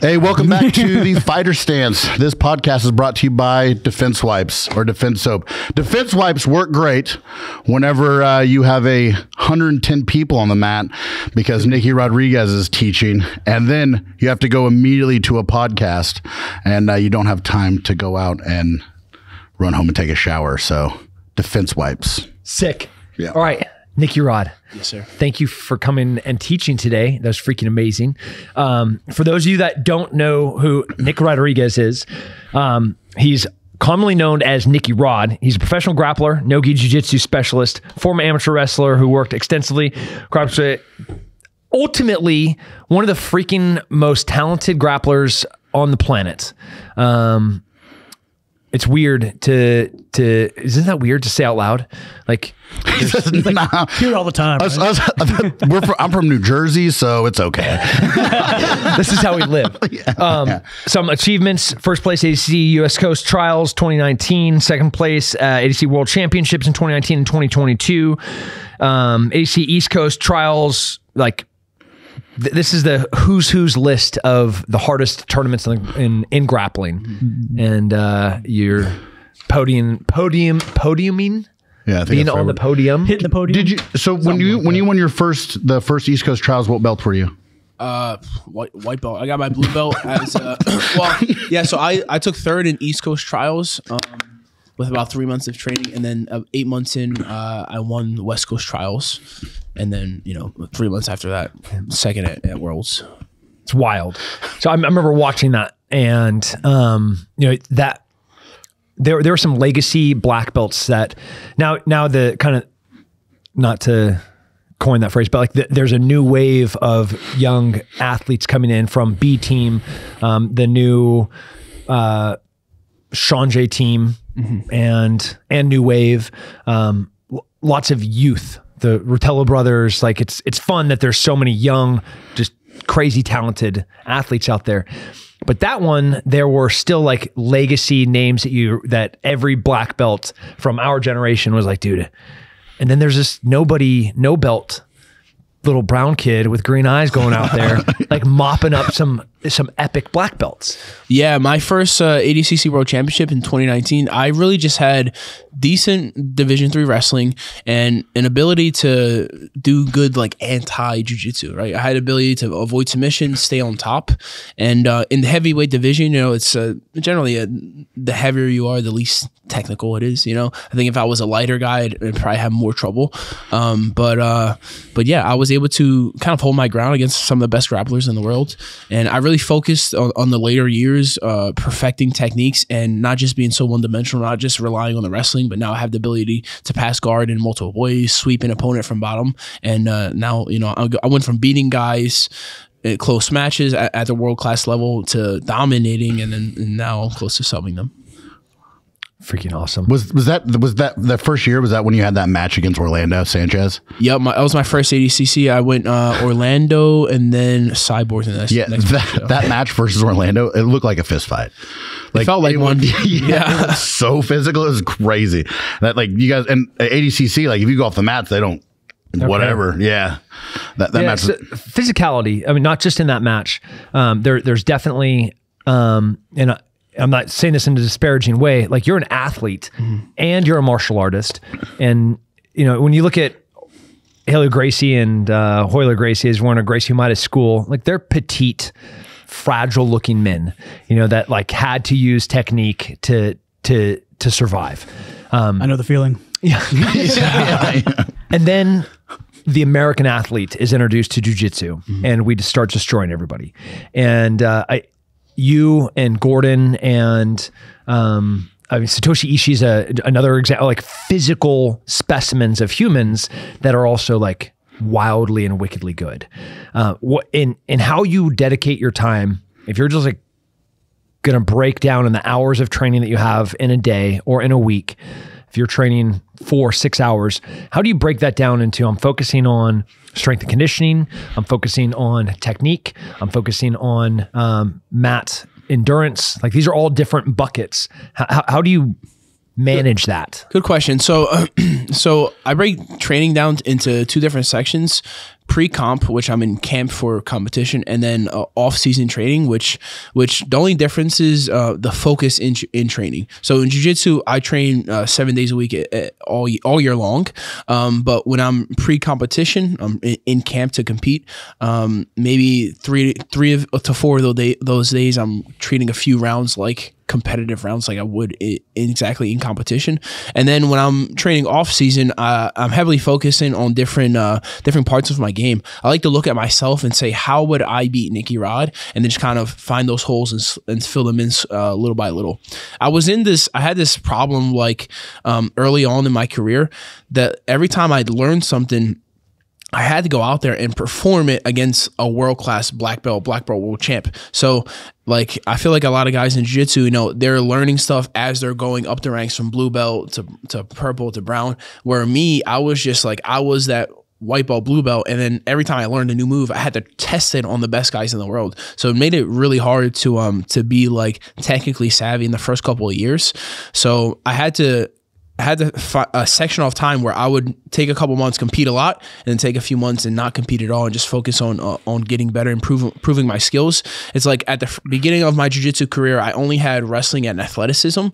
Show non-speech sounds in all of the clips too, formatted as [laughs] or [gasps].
Hey, welcome back to [laughs] the Fighter Stance. This podcast is brought to you by Defense Wipes or Defense Soap. Defense Wipes work great whenever uh, you have a 110 people on the mat because Nicky Rodriguez is teaching, and then you have to go immediately to a podcast, and uh, you don't have time to go out and run home and take a shower. So, Defense Wipes. Sick. Yeah. All right, Nicky Rod. Yes, sir. Thank you for coming and teaching today. That was freaking amazing. Um, for those of you that don't know who Nick Rodriguez is, um, he's commonly known as Nicky Rod. He's a professional grappler, no-gi jiu-jitsu specialist, former amateur wrestler who worked extensively across ultimately one of the freaking most talented grapplers on the planet. Um, it's weird to to isn't that weird to say out loud? Like [laughs] Nah. Hear it all the time. Us- right? us- [laughs] we're from, I'm from New Jersey, so it's okay. [laughs] this is how we live. Um, Some achievements: first place ADCC East Coast Trials 2019, second place uh, ADCC World Championships in 2019 and 2022, um, ADCC East Coast Trials. Like th- this is the who's who's list of the hardest tournaments in in, in grappling, and uh, you're podium podium podiuming. Yeah, I think Being that's on the podium, Hitting the podium. Did you? So when you when you won your first the first East Coast trials, what belt were you? Uh, white white belt. I got my blue belt as uh, [coughs] well. Yeah, so I I took third in East Coast trials. Um, with about three months of training, and then uh, eight months in, uh, I won the West Coast trials, and then you know three months after that, second at, at Worlds. It's wild. So I, remember watching that, and um, you know that there there were some legacy black belts that now now the kind of not to coin that phrase, but like the, there's a new wave of young athletes coming in from B team, um, the new uh, Sean J team, and and new wave, um, l- lots of youth. The Ruotolo brothers, like it's it's fun that there's so many young, just crazy talented athletes out there. But that one, there were still like legacy names that you that every black belt from our generation was like, dude. And then there's this nobody, no belt little brown kid with green eyes going out there, [laughs] like mopping up some some epic black belts. Yeah, my first uh, ADCC World Championship in 2019, I really just had decent Division three wrestling and an ability to do good like anti jujitsu. Right, I had ability to avoid submission, stay on top, and uh, in the heavyweight division, you know, it's uh, generally uh the heavier you are, the least technical it is. You know, I think if I was a lighter guy, I'd, I'd probably have more trouble. Um, but uh, but yeah, I was able to kind of hold my ground against some of the best grapplers in the world, and I really focused on, on the later years, uh, perfecting techniques and not just being so one dimensional, not just relying on the wrestling, but now I have the ability to pass guard in multiple ways, sweep an opponent from bottom, and uh, now you know I, I went from beating guys. Close matches at, at the world class level to dominating, and then and now I'm close to subbing them. Freaking awesome. Was was that was that the first year? Was that when you had that match against Orlando Sanchez? Yep, my, that was my first ADCC. I went uh, Orlando and then Cyborg in the next, Yeah, next that, show. that match versus Orlando, it looked like a fist fight. Like felt like it one. was- [laughs] yeah, it was so physical. It was crazy. That like you guys and at ADCC, like if you go off the mats, they don't. Whatever. Yeah. That that Yeah, match. so physicality. I mean, not just in that match. Um, there, there's definitely, um, and I, I'm not saying this in a disparaging way. Like you're an athlete and you're a martial artist, and you know when you look at Helio Gracie and uh, Royler Gracie is one of Gracie who might at school. Like they're petite, fragile looking men. You know that like had to use technique to to to survive. Um, I know the feeling. [laughs] Yeah. [laughs] And then the American athlete is introduced to jujitsu, and we just start destroying everybody. And uh, I, you and Gordon and um, I mean Satoshi Ishii is a, another example, like physical specimens of humans that are also like wildly and wickedly good. Uh, what in in how you dedicate your time? If you're just like to break down in the hours of training that you have in a day or in a week. If you're training four, six hours, how do you break that down into I'm focusing on strength and conditioning, I'm focusing on technique, I'm focusing on um, mat endurance? Like these are all different buckets. How, how, do you manage that? Good question. So, [clears throat] so I break training down into two different sections: pre-comp, which I'm in camp for competition, and then uh, off-season training, which which the only difference is uh, the focus in in training. So in jiu-jitsu, I train uh, seven days a week at, at all all year long. Um, but when I'm pre-competition, I'm in, in camp to compete. Um, maybe three three of, to four of those, day, those days, I'm treating a few rounds like competitive rounds like I would I- exactly in competition. And then when I'm training off season, uh, I'm heavily focusing on different uh, different parts of my game. I like to look at myself and say, how would I beat Nicky Rod, and then just kind of find those holes and, and fill them in uh, little by little. I was in this. I had this problem like um, early on in my career that every time I'd learn something. I had to go out there and perform it against a world class black belt, black belt world champ. So, like, I feel like a lot of guys in jiu jitsu, you know, they're learning stuff as they're going up the ranks from blue belt to, to purple to brown. Where me, I was just like, I was that white belt, blue belt. And then every time I learned a new move, I had to test it on the best guys in the world. So it made it really hard to, um, to be like technically savvy in the first couple of years. So I had to, had fi- a section of time where I would take a couple months, compete a lot, and then take a few months and not compete at all, and just focus on uh, on getting better, improving improving my skills. It's like at the beginning of my jiu-jitsu career, I only had wrestling and athleticism,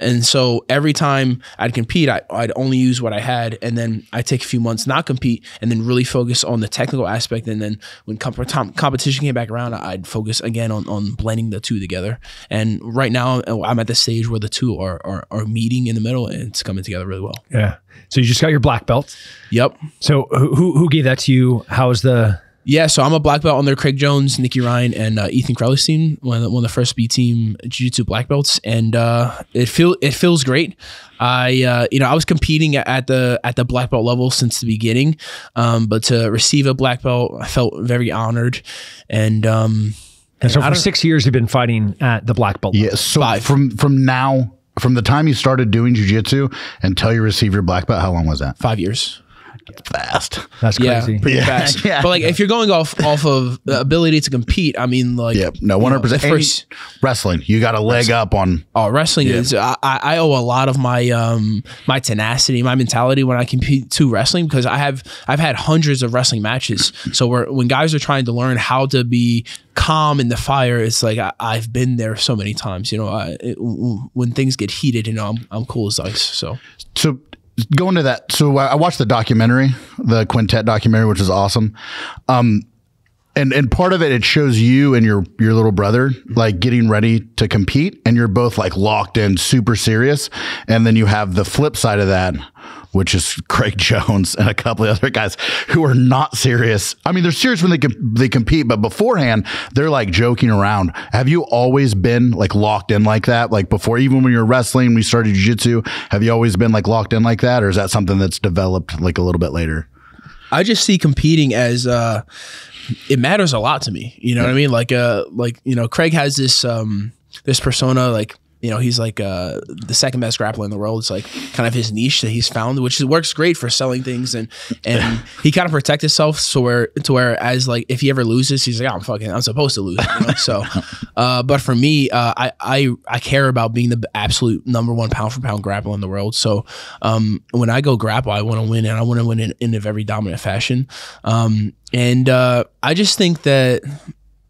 and so every time I'd compete, I, I'd only use what I had, and then I take a few months not compete, and then really focus on the technical aspect, and then when comp- competition came back around, I'd focus again on on blending the two together. And right now, I'm at the stage where the two are are, are meeting in the middle, and it's coming together really well. Yeah. So you just got your black belt. Yep. So who who who gave that to you? How's the Yeah, so I'm a black belt under Craig Jones, Nicky Ryan, and uh, Ethan Crowley's team, one of the, one of the first B team jiu-jitsu black belts, and uh, it feel it feels great. I uh, you know I was competing at, at the at the black belt level since the beginning, um, but to receive a black belt, I felt very honored, and um, and so I for six years you've been fighting at the black belt. level. Yeah. So Five. from from now, from the time you started doing jujitsu until you received your black belt, how long was that? five years. Fast. That's Yeah, crazy. pretty Yeah, fast. [laughs] yeah. But like if you're going off off of the ability to compete, I mean like Yep. No, one hundred percent. the first- Wrestling, you got a leg up on. Oh, wrestling is I, I I owe a lot of my um my tenacity, my mentality when I compete to wrestling because I have I've had hundreds of wrestling matches. So where when guys are trying to learn how to be calm in the fire, it's like I, I've been there so many times. You know, I, it, when things get heated, you know, I'm I'm cool as ice. So So going to that. So I watched the documentary, the Quintet documentary, which is awesome. Um, and and part of it, it shows you and your your little brother like getting ready to compete, and you're both like locked in, super serious. And then you have the flip side of that, which is Craig [laughs] Jones and a couple of other guys who are not serious. I mean, they're serious when they com- they compete, but beforehand they're like joking around. Have you always been like locked in like that? Like before, even when you're wrestling, we started jiu-jitsu, have you always been like locked in like that, or is that something that's developed like a little bit later? I just see competing as uh it matters a lot to me. You know what I mean? Like uh like you know, Craig has this um this persona like you know, he's like uh, the second best grappler in the world. It's like kind of his niche that he's found, which works great for selling things, and and he kind of protects himself so where to where as like if he ever loses, he's like, oh, I'm fucking, I'm supposed to lose. You know? so, [laughs] uh, but for me, uh, I I I care about being the absolute number one pound for pound grappler in the world. So, um, when I go grapple, I want to win, and I want to win in, in a very dominant fashion. Um, and uh, I just think that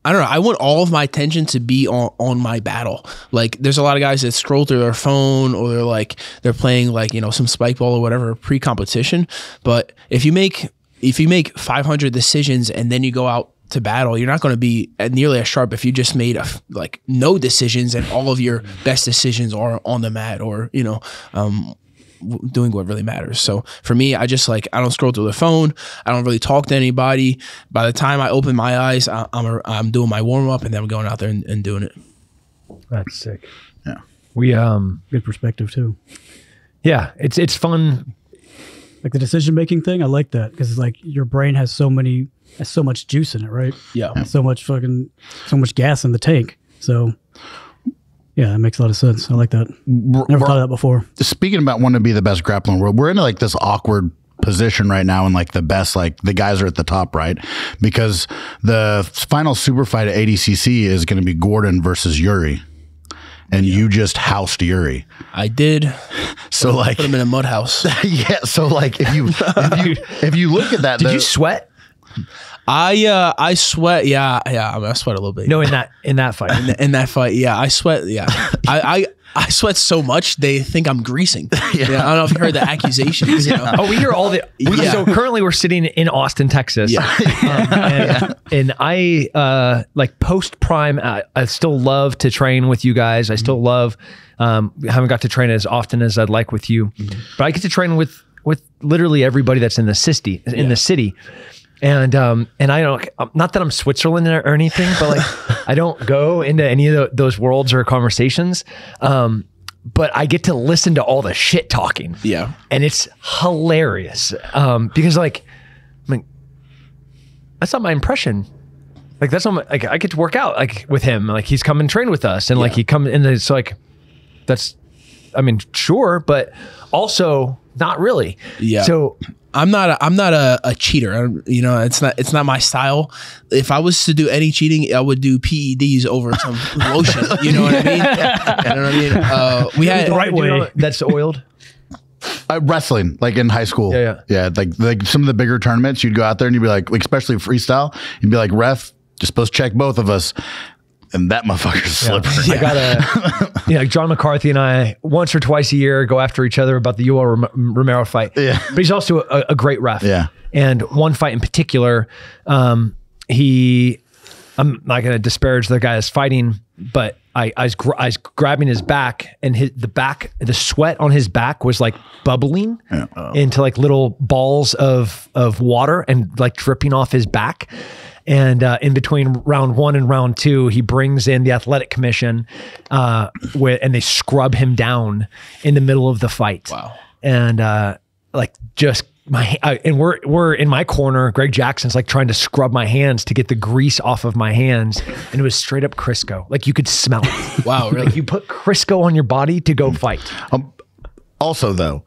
I don't know. I want all of my attention to be on, on my battle. Like, there's a lot of guys that scroll through their phone or they're like, they're playing like, you know, some spike ball or whatever pre competition. But if you make, if you make 500 decisions and then you go out to battle, you're not going to be nearly as sharp if you just made a, like no decisions and all of your best decisions are on the mat or, you know, um, doing what really matters. So for me, I just like I don't scroll through the phone. I don't really talk to anybody. By the time I open my eyes, I, I'm a, I'm doing my warm up and then I'm going out there and, and doing it. That's sick. Yeah. We um Good perspective too. yeah, it's it's fun. Like the decision making thing, I like that because it's like your brain has so many, has so much juice in it, right? Yeah. So much fucking, so much gas in the tank. So, yeah, that makes a lot of sense. I like that. Never thought of that before. speaking about wanting to be the best grappler in the world, we're in like this awkward position right now and like the best like the guys are at the top right because the final super fight at ADCC is going to be Gordon versus Yuri and you just housed Yuri I did so like put him in a mud house. [laughs] yeah so like if you if you [laughs] if you look at that Did though- you sweat? I uh I sweat. Yeah, yeah. I, mean, I sweat a little bit. No, in that in that fight. in, in that fight, yeah, I sweat. Yeah, [laughs] I, I I sweat so much they think I'm greasing. [laughs] Yeah. I don't know if you heard the accusations. You know? [laughs] Oh, we hear all the. we- Yeah. So currently, we're sitting in Austin, Texas. Yeah. Um, and, and I uh, like post prime. I, I still love to train with you guys. I still love. Um, haven't got to train as often as I'd like with you, but I get to train with with literally everybody that's in the city in the city. And um and I don't not that I'm Switzerland or anything, but like [laughs] I don't go into any of tho- those worlds or conversations. Um, but I get to listen to all the shit talking Yeah. and it's hilarious um, because like I mean that's not my impression like that's not my, like I get to work out like with him like he's come and train with us and like he come and it's like that's I mean sure but also not really Yeah. so I'm not. A, I'm not a, a cheater. I don't- you know, it's not. It's not my style. If I was to do any cheating, I would do PEDs over some [laughs] lotion. You know what I mean? You know what I mean? Uh, we had the right Do you know way. that's oiled [laughs] Uh, wrestling, like in high school. Yeah, yeah. Yeah. Like, like some of the bigger tournaments, you'd go out there and you'd be like, like especially freestyle, you'd be like, ref, you're supposed to check both of us. And that motherfucker's slippery. I got a, you know, John McCarthy and I once or twice a year go after each other about the Yoel Rom- Romero fight. Yeah. But he's also a, a great ref. Yeah. And one fight in particular, um, he, I'm not going to disparage the guy that's fighting, but I, I, was I was grabbing his back and his, the back, the sweat on his back was like bubbling into like little balls of, of water and like dripping off his back. And uh, in between round one and round two, he brings in the athletic commission, uh, with, and they scrub him down in the middle of the fight. Wow. And uh, like just my I, and we're we're in my corner. Greg Jackson's like trying to scrub my hands to get the grease off of my hands, and it was straight up Crisco. Like you could smell it. [laughs] wow, really? like you put Crisco on your body to go fight. Also, though,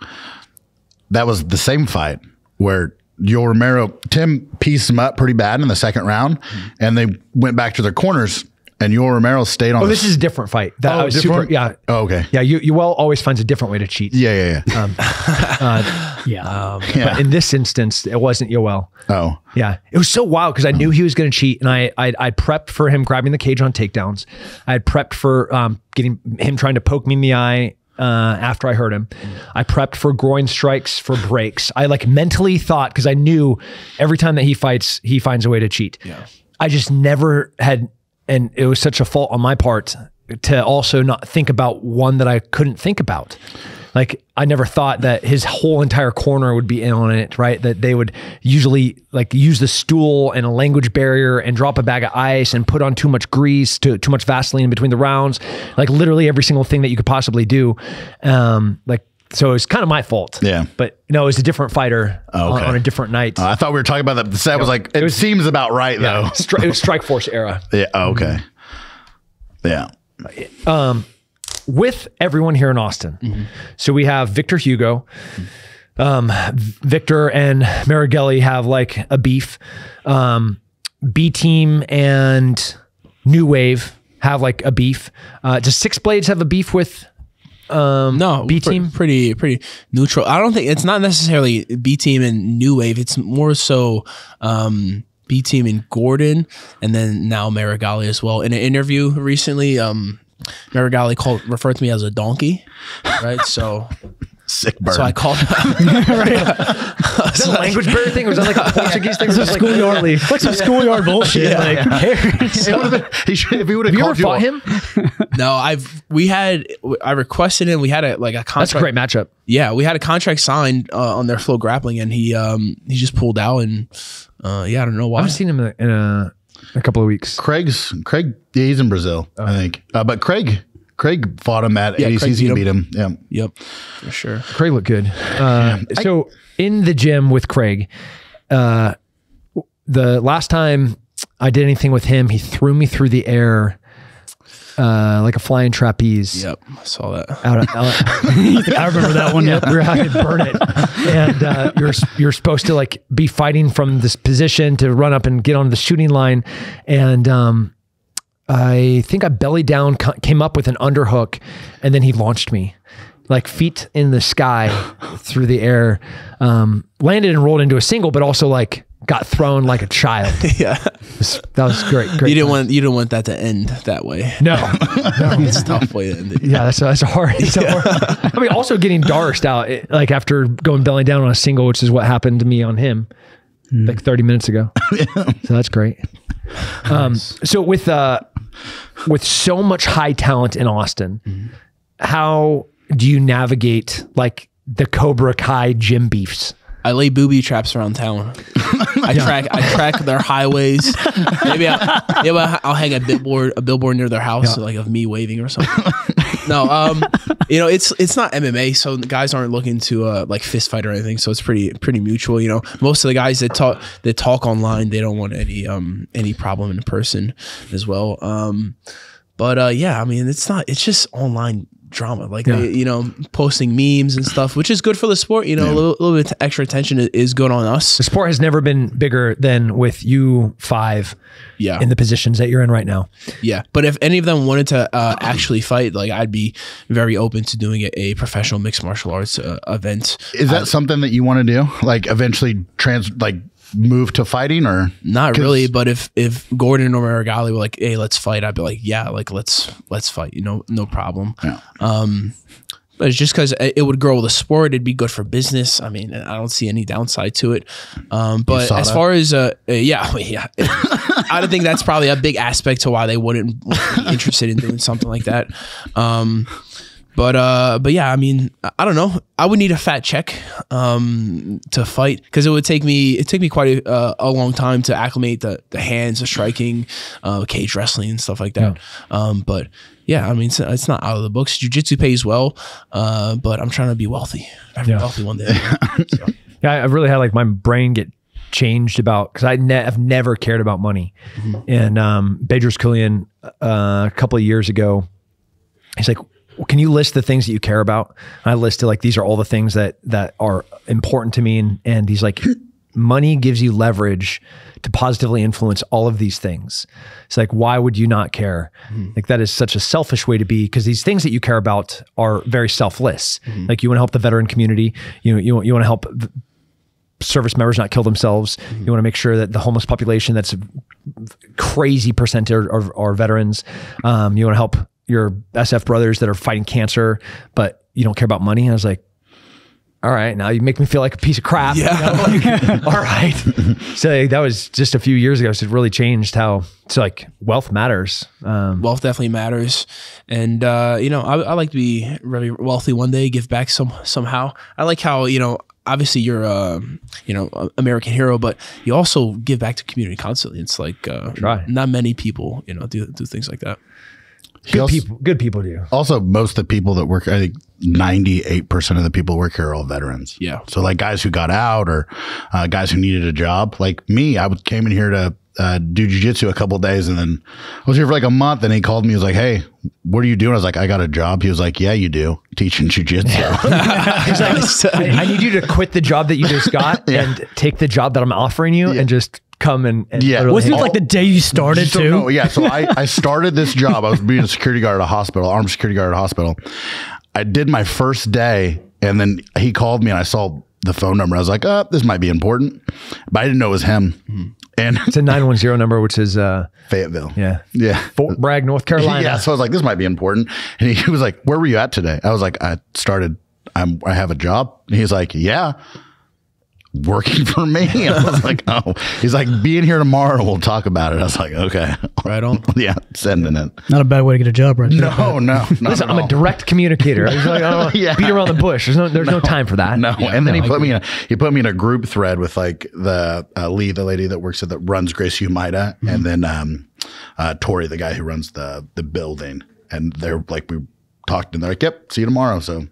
that was the same fight where Yoel Romero, Tim pieced him up pretty bad in the second round, and they went back to their corners, and Yoel Romero stayed on. Oh, the this is a different fight. That Oh, was different? super. Yeah. Oh, okay. Yeah. You you well always finds a different way to cheat. Yeah, yeah, yeah. Um, [laughs] Yeah. yeah. But in this instance, it wasn't Yoel. oh, Yeah, it was so wild because I knew he was going to cheat, and I I I prepped for him grabbing the cage on takedowns. I had prepped for um, getting him trying to poke me in the eye uh, after I heard him. I prepped for groin strikes for breaks. I like mentally thought because I knew every time that he fights, he finds a way to cheat. Yeah. I just never had, and it was such a fault on my part to also not think about one that I couldn't think about. Like I never thought that his whole entire corner would be in on it, right? That they would usually like use the stool and a language barrier and drop a bag of ice and put on too much grease, to, too much Vaseline in between the rounds, like literally every single thing that you could possibly do. Um, like so, it was kind of my fault. Yeah. but no, it was a different fighter Oh, on, okay. on a different night. Uh, I thought we were talking about that. The set was like it, seems about right though. Stri- it was [laughs] Strike Force era. Yeah. oh, okay. Yeah. With everyone here in Austin. So we have Victor Hugo. Um, Victor and Meregali have like a beef. Um, B Team and New Wave have like a beef. Uh, does Six Blades have a beef with? No, B team? pretty pretty neutral. I don't think it's not necessarily B team and New Wave. It's more so um, B team and Gordon, and then now Meregali as well. In an interview recently, um, Meregali called referred to me as a donkey, right? So Sick burn. so I called. [laughs] [laughs] Is that a language barrier thing, or was that like a [laughs] Portuguese thing? It's a schoolyard, like some schoolyard bullshit. Like, who cares? Been- he should, if he would have Have you ever called you, fought him? no, I've we had I requested him. We had a like a contract. That's a great matchup. Yeah, we had a contract signed uh, on their FloGrappling, and he um he just pulled out, and uh, yeah, I don't know why. I why. haven't seen him in a, in a, a couple of weeks. Craig's Craig. Yeah, he's in Brazil, I think. Uh, but Craig, Craig fought him at Yeah, Craig ADCC beat and him. beat him. Yeah. Yep, for sure. Craig looked good. Uh, so in the gym with Craig, uh, the last time I did anything with him, he threw me through the air uh, like a flying trapeze. Yep, I saw that. Out, of- out, [laughs] I remember that one. yeah, Yep. we were having to burn it, and uh, you're you're supposed to like be fighting from this position to run up and get on the shooting line, and um, I think I belly down came up with an underhook, and then he launched me, like feet in the sky [gasps] through the air, um, landed and rolled into a single, but also like got thrown like a child. [laughs] yeah. That was great. Great. You didn't time. want you didn't want that to end that way. no. [laughs] it's a tough way to end it. Yeah, that's, that's hard. It's a hard- I mean, also getting Darst out, it- like after going belly down on a single, which is what happened to me on him like 30 minutes ago. [laughs] so that's great. Um, so with, uh, with so much high talent in Austin, how do you navigate like the Cobra Kai gym beefs? I lay booby traps around town. I track I track their highways. [laughs] Maybe I, maybe I'll I'll hang a billboard a billboard near their house like of me waving or something. [laughs] no, um, you know it's it's not MMA, so the guys aren't looking to uh, like fist fight or anything. So it's pretty pretty mutual. You know, most of the guys that talk that talk online, they don't want any um any problem in person as well. Um, but uh, yeah, I mean it's not it's just online drama like they, you know posting memes and stuff which is good for the sport you know a little, little bit extra attention is good on us. The sport has never been bigger than with you five yeah. in the positions that you're in right now. yeah but if any of them wanted to uh, actually fight like i'd be very open to doing a, a professional mixed martial arts uh, event. Is that something that you want to do? Like eventually trans like move to fighting or? Not really but if if gordon or Meregali were like hey let's fight i'd be like yeah like let's let's fight you know no problem. Yeah. um but it's just because it would grow the sport it'd be good for business. I mean i don't see any downside to it. Um but as that? far as uh, uh, yeah [laughs] yeah. I don't think that's probably a big aspect to why they wouldn't be interested in doing something like that. Um but uh but yeah i mean i don't know. I would need a fat check um to fight because it would take me it take me quite a, uh, a long time to acclimate the the hands the striking uh cage wrestling and stuff like that. Um but yeah i mean it's, it's not out of the books. Jiu-jitsu pays well uh but i'm trying to be wealthy. I'm Yeah. wealthy one day. [laughs] So, Yeah, I- I've really had like my brain get changed about because I ne- I've never cared about money. And um, Bedros Keuilian uh, a couple of years ago, he's like, "Well, "Can you list the things that you care about?" I listed like these are all the things that that are important to me, and and he's like, "Money gives you leverage to positively influence all of these things." It's like, why would you not care? Hmm. Like that is such a selfish way to be because these things that you care about are very selfless. Hmm. Like you want to help the veteran community, you you want- you want to help service members not kill themselves. Hmm. You want to make sure that the homeless population that's a crazy percentage are, are veterans. Um, you want to help your SF brothers that are fighting cancer, but you don't care about money. And I was like, all right, now you make me feel like a piece of crap. you know? [laughs] all right. So that was just a few years ago. So it really changed how it's like wealth matters. Um, wealth definitely matters and uh you know I, I like to be really wealthy one day give back some somehow i like how you know obviously you're a you know american hero but you also give back to community constantly it's like uh not many people you know do do things like that He good also- people, good people do. Also, most of the people that work, I think ninety-eight percent of the people work here are all veterans. Yeah. So like guys who got out or uh, guys who needed a job. Like me, I came in here to uh, do jujitsu a couple of days, and then I was here for like a month. And he called me. He was like, "Hey, what are you doing?" I was like, "I got a job." He was like, "Yeah, you do, teaching jujitsu." [laughs] I, [laughs] I need you to quit the job that you just got [laughs] and take the job that I'm offering you and just come and, and Yeah. literally Wasn't it like the day you started So, too? no, yeah. So I, I started this job. I was being a security guard at a hospital, armed security guard at a hospital. I did my first day, and then he called me, and I saw the phone number. I was like, "Oh, this might be important," but I didn't know it was him. And It's a 910 number, which is, uh, Fayetteville. yeah, Yeah. Fort Bragg, North [laughs] Carolina. Yeah. So I was like, this might be important. And he [laughs] was like, where were you at today? I was like, I started, I'm, I have a job. And he's like, yeah, working for me. And [laughs] I was like, oh, he's like, being here tomorrow. We'll talk about it. I was like, okay. right on [laughs] yeah. Sending it. Not a bad way to get a job, right there. No, no, not Listen, at I'm a direct communicator. I was like, I don't [laughs] Yeah. beat around the bush. There's no, there's no, time for that. No, and then he put me in a he put me in a group thread with like the uh, Lee, the lady that works at that runs Gracie Humaitá, and then um, uh, Tori, the guy who runs the the building, and they're like we talked and they're like, "Yep, see you tomorrow." So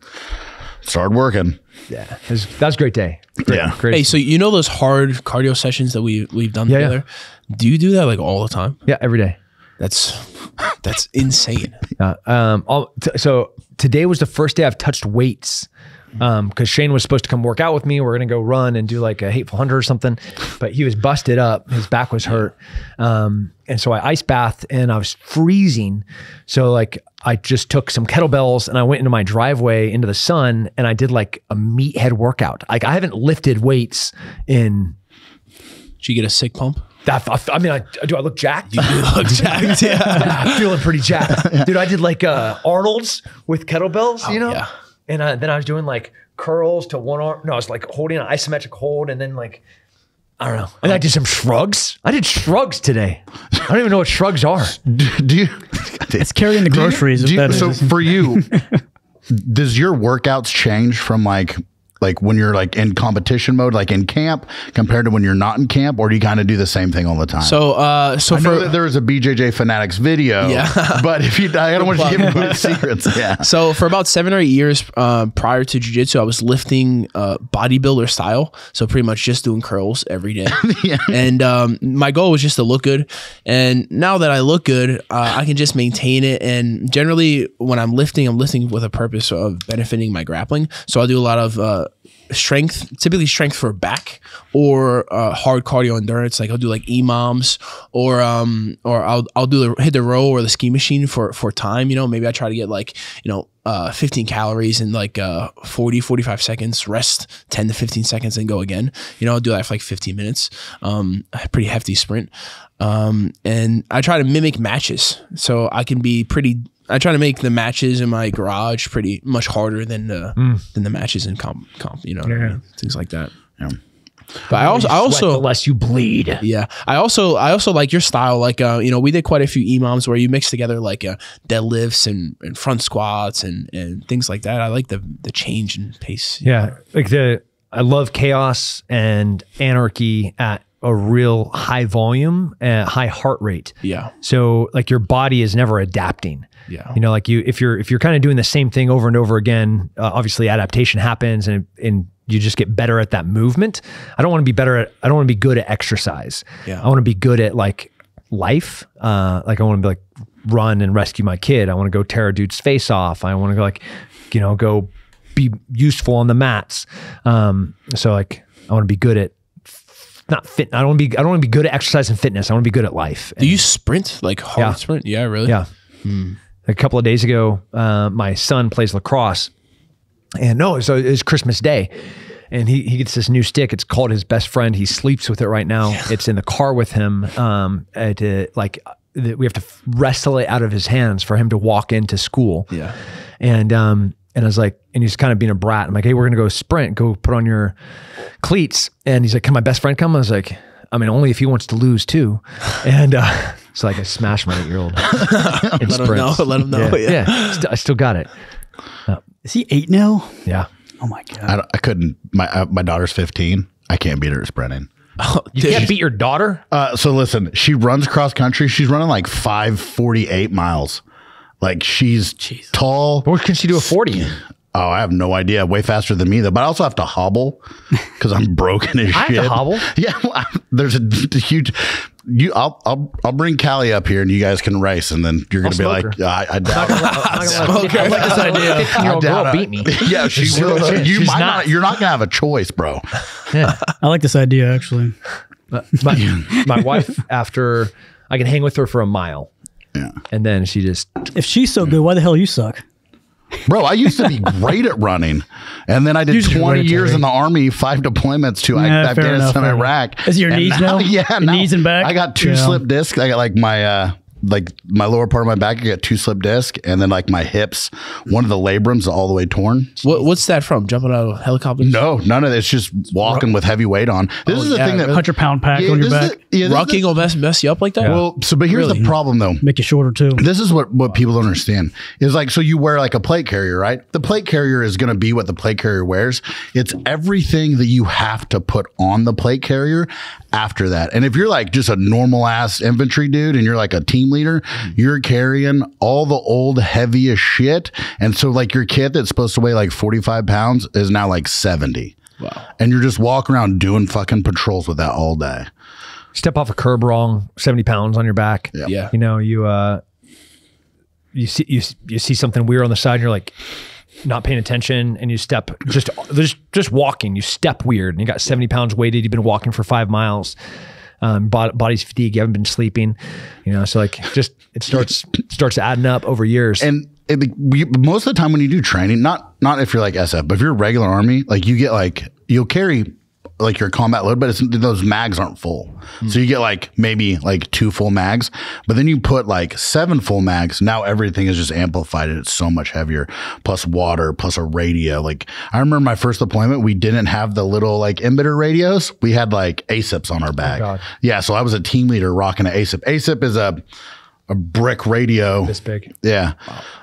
started working. Yeah, it was, that was a great day. Great, Yeah. great. hey so you know those hard cardio sessions that we we've done Yeah, yeah. together do you do that like all the time yeah, every day. that's that's insane Uh, um, all, t- so today was the first day I've touched weights. Um, cause Shane was supposed to come work out with me. We're going to go run and do like a hateful hunter or something, but he was busted up. His back was hurt. Um, and so I ice bathed and I was freezing. So like I just took some kettlebells and I went into my driveway into the sun and I did like a meathead workout. Like I haven't lifted weights in Did you get a sick pump? That, I, I mean, I, do I look jacked? You look jacked. Yeah. I'm [laughs] feeling pretty jacked, [laughs] dude. I did like uh, Arnold's with kettlebells, you know, yeah. And uh, then I was doing like curls to one arm. No, I was like holding an isometric hold, and then like I don't know. And I did some shrugs. I did shrugs today. I don't even know what shrugs are. Do you? [laughs] It's carrying the groceries. Do if you- so is. for you, [laughs] does your workouts change from like like when you're like in competition mode, like in camp, compared to when you're not in camp, or do you kind of do the same thing all the time? So, uh, so I know for that there was a BJJ Fanatics video, Yeah. [laughs] but if you, I don't want you to give away [laughs] secrets. [laughs] Yeah. So for about seven or eight years uh, prior to jujitsu, I was lifting uh, bodybuilder style. So pretty much just doing curls every day. And um, my goal was just to look good. And now that I look good, uh, I can just maintain it. And generally, when I'm lifting, I'm lifting with a purpose of benefiting my grappling. So I do a lot of uh, strength, typically strength for back or uh, hard cardio endurance. Like I'll do like EMOMs or um or I'll I'll do the hit the row or the ski machine for for time. You know, maybe I try to get like you know uh 15 calories in like uh 40 45 seconds rest 10 to 15 seconds and go again you know i'll do that for like 15 minutes um a pretty hefty sprint um and i try to mimic matches so i can be pretty I try to make the matches in my garage pretty much harder than the than the matches in comp, comp you know, what I mean? things like that. Yeah. But I also, I also, the less you bleed. yeah, I also, I also like your style. Like, uh, you know, we did quite a few EMOMs where you mix together like uh, deadlifts and, and front squats and and things like that. I like the the change in pace. Yeah, like the I love chaos and anarchy at a real high volume, uh, high heart rate. Yeah, So like your body is never adapting. Yeah. You know, like you if you're if you're kind of doing the same thing over and over again, uh, obviously adaptation happens and and you just get better at that movement. I don't want to be better at I don't want to be good at exercise. Yeah. I want to be good at like life. Uh like I want to be like run and rescue my kid. I want to go tear a dude's face off. I want to go like you know, go be useful on the mats. Um so like I want to be good at not fit. I don't want to be. I don't want to be good at exercise and fitness. I want to be good at life. do you sprint like hard Yeah. sprint? Yeah, really. Yeah. A couple of days ago, uh, my son plays lacrosse, and no, so it's Christmas Day, and he he gets this new stick. It's called his best friend. He sleeps with it right now. It's in the car with him. Um, at, uh, like uh, we have to wrestle it out of his hands for him to walk into school. Yeah. And um, and I was like, and he's kind of being a brat. I'm like, hey, we're gonna go sprint. Go put on your cleats. And he's like, can my best friend come? I was like, I mean, only if he wants to lose too. And uh, [laughs] so like I smashed my eight year old. [laughs] Let him know. Let him know. Yeah, Yeah. yeah. St- I still got it. Is he eight now? Yeah. Oh my god. I, I couldn't. My uh, my daughter's 15. I can't beat her at sprinting. [laughs] You can't beat your daughter. Uh, so listen, she runs cross country. She's running like 548 miles. Like she's tall. What can she do a forty? Oh, I have no idea. Way faster than me though. But I also have to hobble [laughs] because I'm broken as I have to hobble? [laughs] Yeah, well, I- there's a, a huge. You, I'll, I'll, I'll bring Callie up here and you guys can race, and then you're gonna be smoke like, her. I, I doubt. it. [laughs] I like this idea. Fifteen year old I girl doubt it. beat me. Yeah, she She's- will. You she's might not. not. You're not gonna have a choice, bro. Yeah. I like this idea actually. my, my wife after I can hang with her for a mile. Yeah. And then she just If she's so good, why the hell you suck? Bro, I used to be [laughs] great at running, and then I did Usually 20 years in the army, five deployments to Yeah, fair enough, Afghanistan, enough. Iraq. Is your And knees now? [laughs] Yeah, Your now knees and back? I got two Yeah. slip discs. I got like my uh like my lower part of my back. I got two slip discs, and then like my hips, one of the labrums all the way torn. What, what's that from? Jumping out of helicopters? No, none of it. It's just walking with heavy weight on. This oh, is the yeah, thing that really? Hundred pound pack Yeah, on your back, the- yeah, this Rocking the- will mess, mess you up like that? Well, so but here's Really? the problem though. make you shorter too. This is what what people don't understand is like so you wear like a plate carrier, right? The plate carrier is going to be what the plate carrier wears. It's everything that you have to put on the plate carrier after that. And if you're like just a normal ass infantry dude and you're like a team leader, you're carrying all the old heaviest shit. And so like your kit that's supposed to weigh like 45 pounds is now like 70. Wow. And you're just walking around doing fucking patrols with that all day. step off a curb wrong, 70 pounds on your back. Yeah. Yeah. You know, you uh you see you, you see something weird on the side and you're like not paying attention and you step just just just walking, you step weird and you got 70 pounds weighted, you've been walking for five miles. Um, body's fatigue. you haven't been sleeping, you know, so like just it starts [laughs] starts adding up over years. and it, we, most of the time when you do training, not not if you're like SF, but if you're regular army, like you get like you'll carry like your combat load, but it's, those mags aren't full. Hmm. So you get like maybe like two full mags, but then you put like seven full mags. Now everything is just amplified and it's so much heavier. Plus water, plus a radio. Like I remember my first deployment, we didn't have the little like MBITR radios. We had like ASIPs on our oh, bag. God. yeah, so I was a team leader rocking an ASIP. ASIP is a a brick radio. This big. Yeah,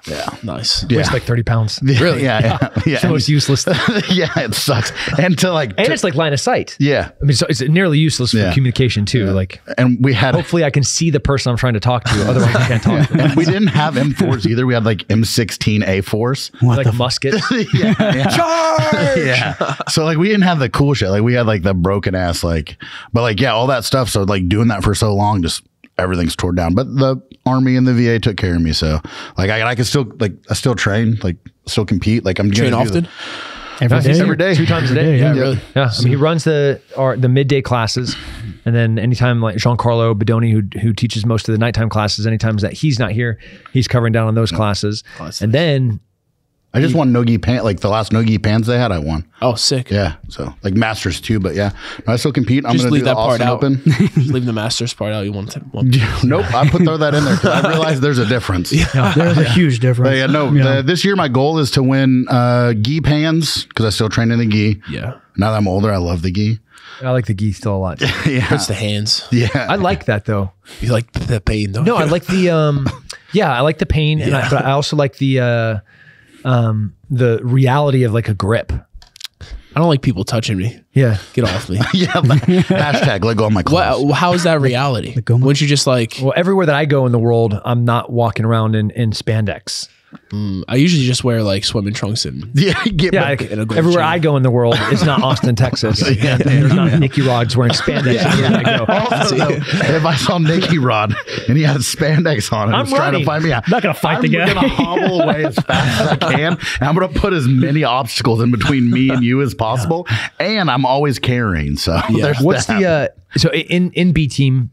yeah, Nice. yeah. Weighs like 30 pounds. [laughs] Yeah, Really? Yeah, yeah, [laughs] yeah. The most useless. and [laughs] yeah, it sucks. And to like, to- it's like line of sight. yeah, I mean, so it's nearly useless for Yeah. communication too. Like, and we had hopefully I can see the person I'm trying to talk to. Otherwise I can't talk to and we didn't have M4s either. We had like M16 A4s. What Like the f- muskets. yeah, yeah. yeah. So like we didn't have the cool shit. Like we had like the broken ass like, but like yeah, all that stuff. So like doing that for so long, just everything's torn down. But the army and the VA took care of me. So like I, I can still like I still train, like still compete. Like I'm Train gonna the- often. Every day? every day, Two times a day. yeah. Yeah, really. Yeah, I mean, he runs the or the midday classes, and then anytime like Giancarlo Bodoni, who who teaches most of the nighttime classes, anytime that he's not here, he's covering down on those classes. that's and then I just won Nogi pan like the last Nogi pans they had. I won. Oh, sick. Yeah. So like masters too, but yeah, no, I still compete. I'm Just gonna leave do the that part Austin out. Open. [laughs] Just leave the masters part out. You want to. Want [laughs] nope, I put throw that in there because I realized there's a difference. [laughs] Yeah. There's a huge difference. yeah, no. Yeah. the- this year my goal is to win uh, gi pans because I still train in the gi. yeah. Now that I'm older, I love the gi. I like the gi still a lot. Yeah, It's the hands. yeah. I like that though. You like the pain though. No, I like the um, yeah, I like the pain, and I, but I also like the uh, um, the reality of like a grip. I don't like people touching me. Yeah, Get off me. [laughs] yeah. like, [laughs] hashtag let go of my clothes. what? How is that reality? Wouldn't you just like? Well, everywhere that I go in the world, I'm not walking around in, in spandex. I usually just wear like swimming trunks and [laughs] Yeah, get Yeah, my- like, [laughs] in a gold everywhere chain. I go in the world, it's not Austin, Texas. [laughs] And There's not Nicky Rods wearing spandex everywhere I go. Also, though, if I saw Nicky Rod and he had spandex on and I'm was trying to find me, I'm not gonna fight I'm the guy. gonna hobble away as fast as I can, and I'm gonna put as many obstacles in between me and you as possible. And I'm always carrying, so there's What's that. the uh, so in in B team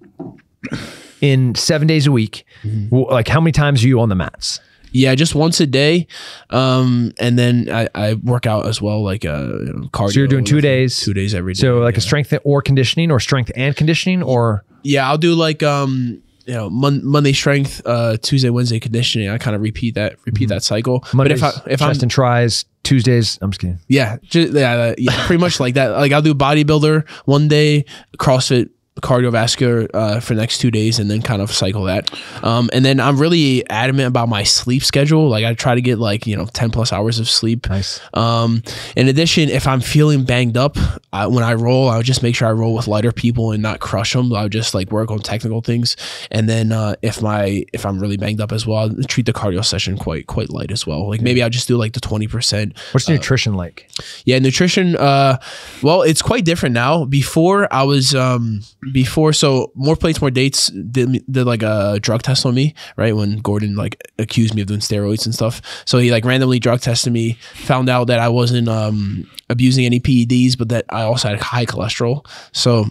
in seven days a week? w- Like how many times are you on the mats? Yeah, just once a day, um, and then I, I work out as well, like uh, you know, cardio. So you're doing two days, two days every day. So like yeah. a strength or conditioning, or strength and conditioning, or yeah, I'll do like um, you know, mon- Monday strength, uh, Tuesday, Wednesday conditioning. I kind of repeat that, repeat that cycle. Mondays, but if I if I'm and tries. Tuesdays, I'm just kidding. Yeah, ju- yeah, yeah, pretty much like that. Like I'll do bodybuilder one day, CrossFit, cardiovascular uh, for the next two days, and then kind of cycle that. Um, and then I'm really adamant about my sleep schedule. Like I try to get like you know ten plus hours of sleep. Nice. Um, in addition, if I'm feeling banged up, I, when I roll, I would just make sure I roll with lighter people and not crush them. I would just like work on technical things. And then uh, if my if I'm really banged up as well, I'll treat the cardio session quite quite light as well. Like maybe I'll just do like the twenty percent. What's the nutrition like? Yeah, nutrition. Uh, well, it's quite different now. Before I was, um, before so more plates, more dates did, did like a drug test on me, right? When Gordon like accused me of doing steroids and stuff, so he like randomly drug tested me, found out that I wasn't um abusing any PEDs, but that I also had high cholesterol. So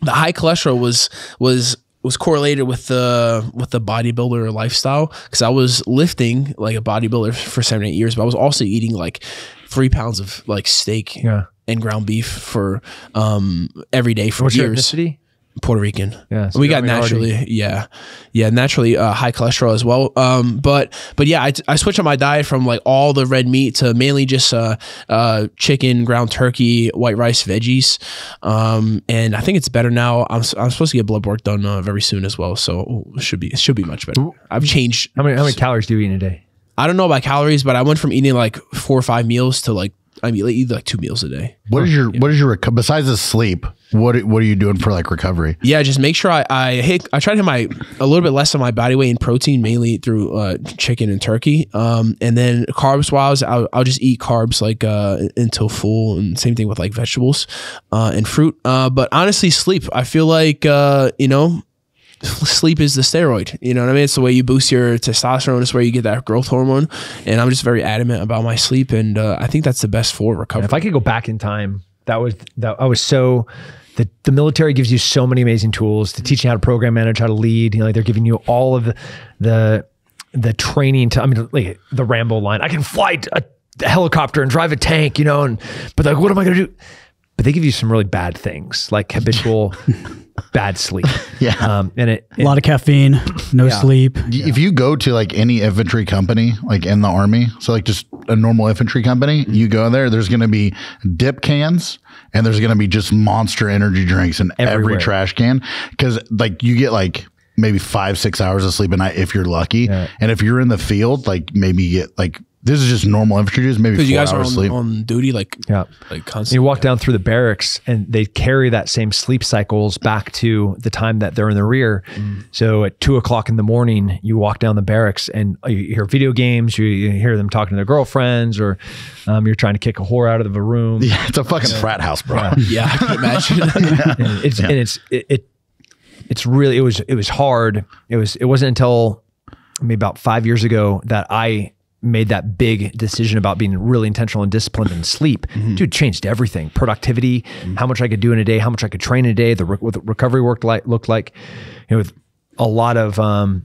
the high cholesterol was was was correlated with the with the bodybuilder lifestyle because I was lifting like a bodybuilder for seven eight years, but I was also eating like three pounds of like steak Yeah. And ground beef for um every day for What's years. ethnicity? Puerto Rican. Yeah, so we got already- naturally, yeah, yeah, naturally uh, high cholesterol as well. Um, but but yeah, I, I switched on my diet from like all the red meat to mainly just uh, uh, chicken, ground turkey, white rice, veggies. Um, and I think it's better now. I'm, I'm supposed to get blood work done uh, very soon as well, so it should be it should be much better. I've changed. How many how many calories do you eat in a day? I don't know about calories, but I went from eating like four or five meals to like I mean, like, eat like two meals a day. What is your what is your reco- besides the sleep? What what are you doing for like recovery? Yeah, just make sure I, I hit. I try to hit my a little bit less of my body weight in protein, mainly through uh, chicken and turkey. Um, and then carbs wise, I'll, I'll just eat carbs like uh, until full, and same thing with like vegetables uh, and fruit. Uh, but honestly, sleep. I feel like uh, you know. Sleep is the steroid. You know what I mean? It's the way you boost your testosterone. It's where you get that growth hormone. And I'm just very adamant about my sleep. And uh, I think that's the best for recovery. If I could go back in time, that was that I was so the, the military gives you so many amazing tools to teach you how to program manage, how to lead. You know, like they're giving you all of the the, the training to I mean like the Rambo line. I can fly a, helicopter and drive a tank, you know, and but like what am I gonna do? but they give you some really bad things like habitual [laughs] bad sleep. [laughs] Yeah. Um, and it, A lot of caffeine, no sleep. Y- If you go to like any infantry company, like in the army, so like just a normal infantry company, you go there, there's going to be dip cans and there's going to be just monster energy drinks in Everywhere. every trash can. Cause like you get like maybe five, six hours of sleep a night if you're lucky. And if you're in the field, like maybe you get like, this is just normal infantry dudes, maybe four Because you guys are hours on, sleep. on duty, like Yeah. like And constantly. you walk down through the barracks and they carry that same sleep cycles back to the time that they're in the rear. So at two o'clock in the morning, you walk down the barracks and you hear video games, you, you hear them talking to their girlfriends, or um, you're trying to kick a whore out of the room. [laughs] yeah, it's a fucking frat house, bro. Yeah, [laughs] I can imagine. [laughs] and it's and it's it, it it's really it was it was hard. It was it wasn't until maybe about five years ago that I made that big decision about being really intentional and disciplined in sleep. Dude, changed everything. Productivity, how much I could do in a day, how much I could train in a day, the re- what the recovery worked like looked like, you know, with a lot of um,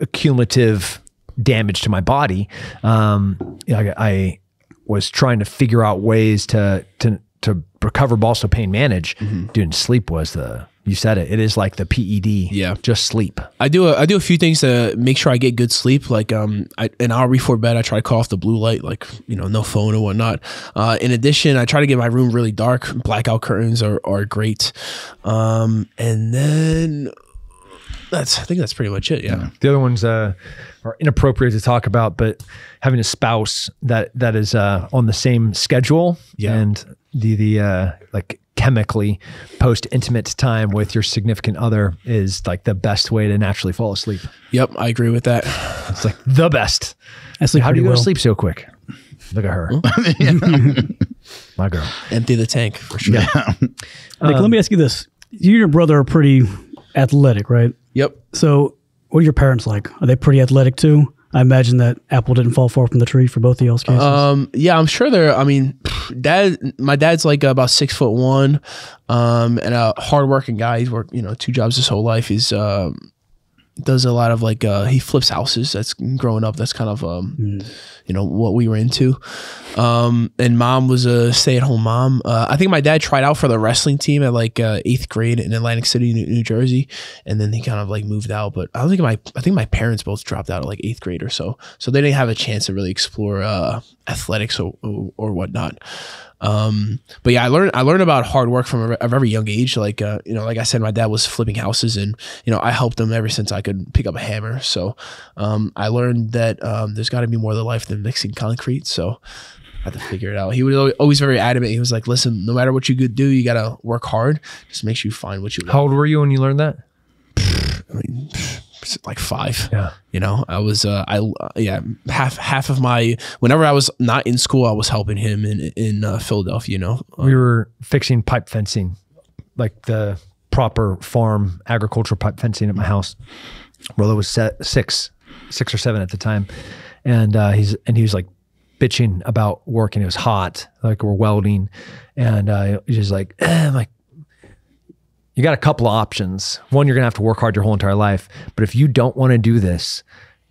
accumulative damage to my body. Um, you know, I, I was trying to figure out ways to to to recover, but also pain manage. Dude, sleep was the you said it. It is like the PED. Yeah. just sleep. I do a, I do a few things to make sure I get good sleep. Like um, I, an hour before bed, I try to call off the blue light, like you know, no phone or whatnot. Uh, in addition, I try to get my room really dark. Blackout curtains are are great. Um, and then that's I think that's pretty much it. Yeah. The other ones uh, are inappropriate to talk about, but having a spouse that that is uh, on the same schedule Yeah. and the the uh, like chemically post intimate time with your significant other is like the best way to naturally fall asleep. Yep, I agree with that. It's like the best. I sleep How do you pretty go well. to sleep so quick? Look at her. [laughs] [laughs] My girl. Empty the tank for sure. Yeah. [laughs] Nick, let me um, ask you this: You and your brother are pretty athletic, right? Yep. So, what are your parents like? Are they pretty athletic too? I imagine that apple didn't fall far from the tree for both of y'all's cases. Um, yeah, I'm sure they're. I mean, dad, my dad's like about six foot one, um, and a hardworking guy. He's worked, you know, two jobs his whole life. He's um, does a lot of like uh, he flips houses. That's growing up. That's kind of um, you know, what we were into. Um, and mom was a stay at home mom. Uh, I think my dad tried out for the wrestling team at like uh, eighth grade in Atlantic City, New, New Jersey, and then he kind of like moved out. But I don't think my I think my parents both dropped out at like eighth grade or so, so they didn't have a chance to really explore uh, athletics or, or or whatnot. Um, but yeah, I learned I learned about hard work from a, a very young age. Like uh, you know, like I said, my dad was flipping houses, and you know, I helped him ever since I could pick up a hammer. So um, I learned that um, there's got to be more to life than mixing concrete. So I had to figure it out. He was always- very adamant. He was like, "Listen, no matter what you could do, you gotta work hard. Just make sure you find what you love." How old were you when you learned that? I mean, like five. Yeah. You know, I was, uh, I, uh, yeah, half, half of my, whenever I was not in school, I was helping him in, in uh, Philadelphia, you know. We were fixing pipe fencing, like the proper farm agricultural pipe fencing at my house. Rolo was set, six, six or seven at the time, and uh, he's and he was like bitching about working. It was hot, like we're welding, and uh, he's just like, eh, [clears throat] I'm like, you got a couple of options. One, you're gonna have to work hard your whole entire life, but if you don't want to do this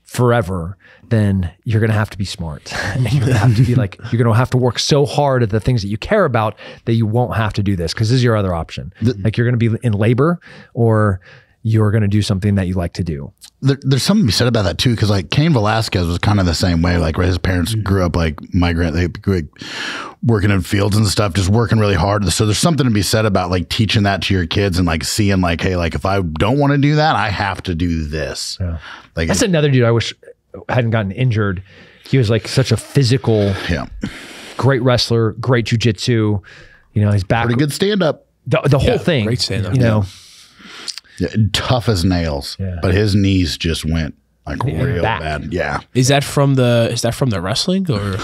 forever, then you're going to have to be smart. [laughs] and you're going to have to be like, you're going to have to work so hard at the things that you care about that you won't have to do this because this is your other option. like you're going to be in labor or you're going to do something that you like to do. there, there's something to be said about that too, because like Cain Velasquez was kind of the same way. Like where his parents mm-hmm. grew up like migrant, they grew up working in fields and stuff, just working really hard. So there's something to be said about like teaching that to your kids and like seeing like, hey, like if I don't want to do that, I have to do this. Like That's another dude I wish hadn't gotten injured. He was like such a physical, yeah, great wrestler, great jujitsu. You know, his back, pretty good stand up. the, the whole Yeah, thing. great stand-up. You know, Yeah, tough as nails, Yeah. but his knees just went like real back. bad. Yeah, Is that from the, is that from the wrestling or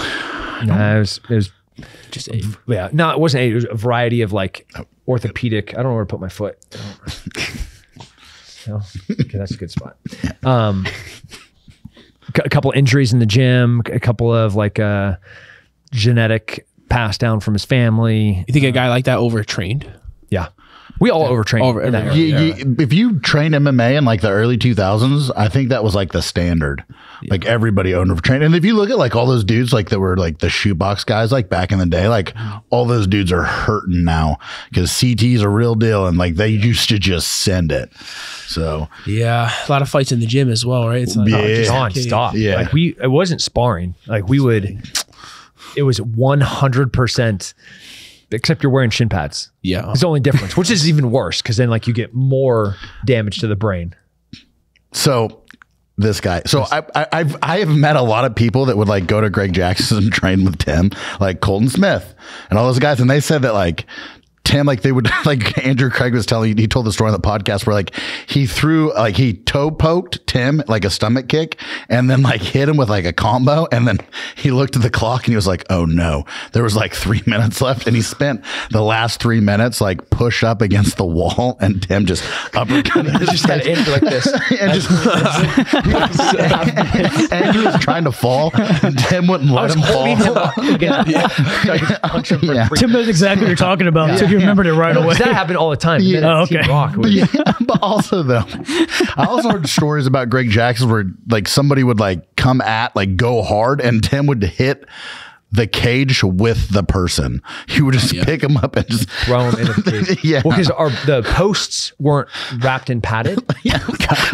nah, it was, it was just a, Yeah, no, it wasn't. It was a variety of like orthopedic. I don't know where to put my foot. [laughs] no, okay, that's a good spot. Um, c- a couple injuries in the gym, a couple of like uh, genetic passed down from his family. you think a guy like that overtrained? Yeah, We all overtrain. Over- in that. You- you- if you train MMA in like the early 2000s, I think that was like the standard. Like everybody owned overtrained. And if you look at like all those dudes, like that were like the shoebox guys, like back in the day, like mm-hmm. all those dudes are hurting now because CT's a real deal and like they used to just send it. So Yeah, a lot of fights in the gym as well, right? It's like, Yeah. oh, just- non-stop. Yeah. Like we, it wasn't sparring. Like we would, it was 100%, except you're wearing shin pads. yeah. It's the only difference, which is [laughs] even worse because then like you get more damage to the brain. So this guy. So I, I I've I have met a lot of people that would like go to Greg Jackson [laughs] and train with Tim, like Colton Smith and all those guys, and they said that like Tim, like they would [laughs] like Andrew Craig was telling he told the story on the podcast where like he threw like he toe poked Tim like a stomach kick and then like hit him with like a combo and then he looked at the clock and he was like, oh no, there was like three [laughs] minutes left and he spent the last three minutes like push up against the wall and Tim just [laughs] uppercut It's just kind of like this. and just and he was trying to fall, and Tim wouldn't let him fall. him up again. So I could punch him for Yeah. Tim knows exactly what you're talking about. So you remembered it right away. That happened all the time. Yeah. Oh, okay. Rock was- Yeah, [laughs] but also though, I also heard stories about Greg Jackson where like somebody would like come at like go hard, and Tim would hit the cage with the person. He would just pick him up and just throw him in the [laughs] cage. Yeah. Well, because our the posts weren't wrapped and padded. [laughs] [laughs] yeah.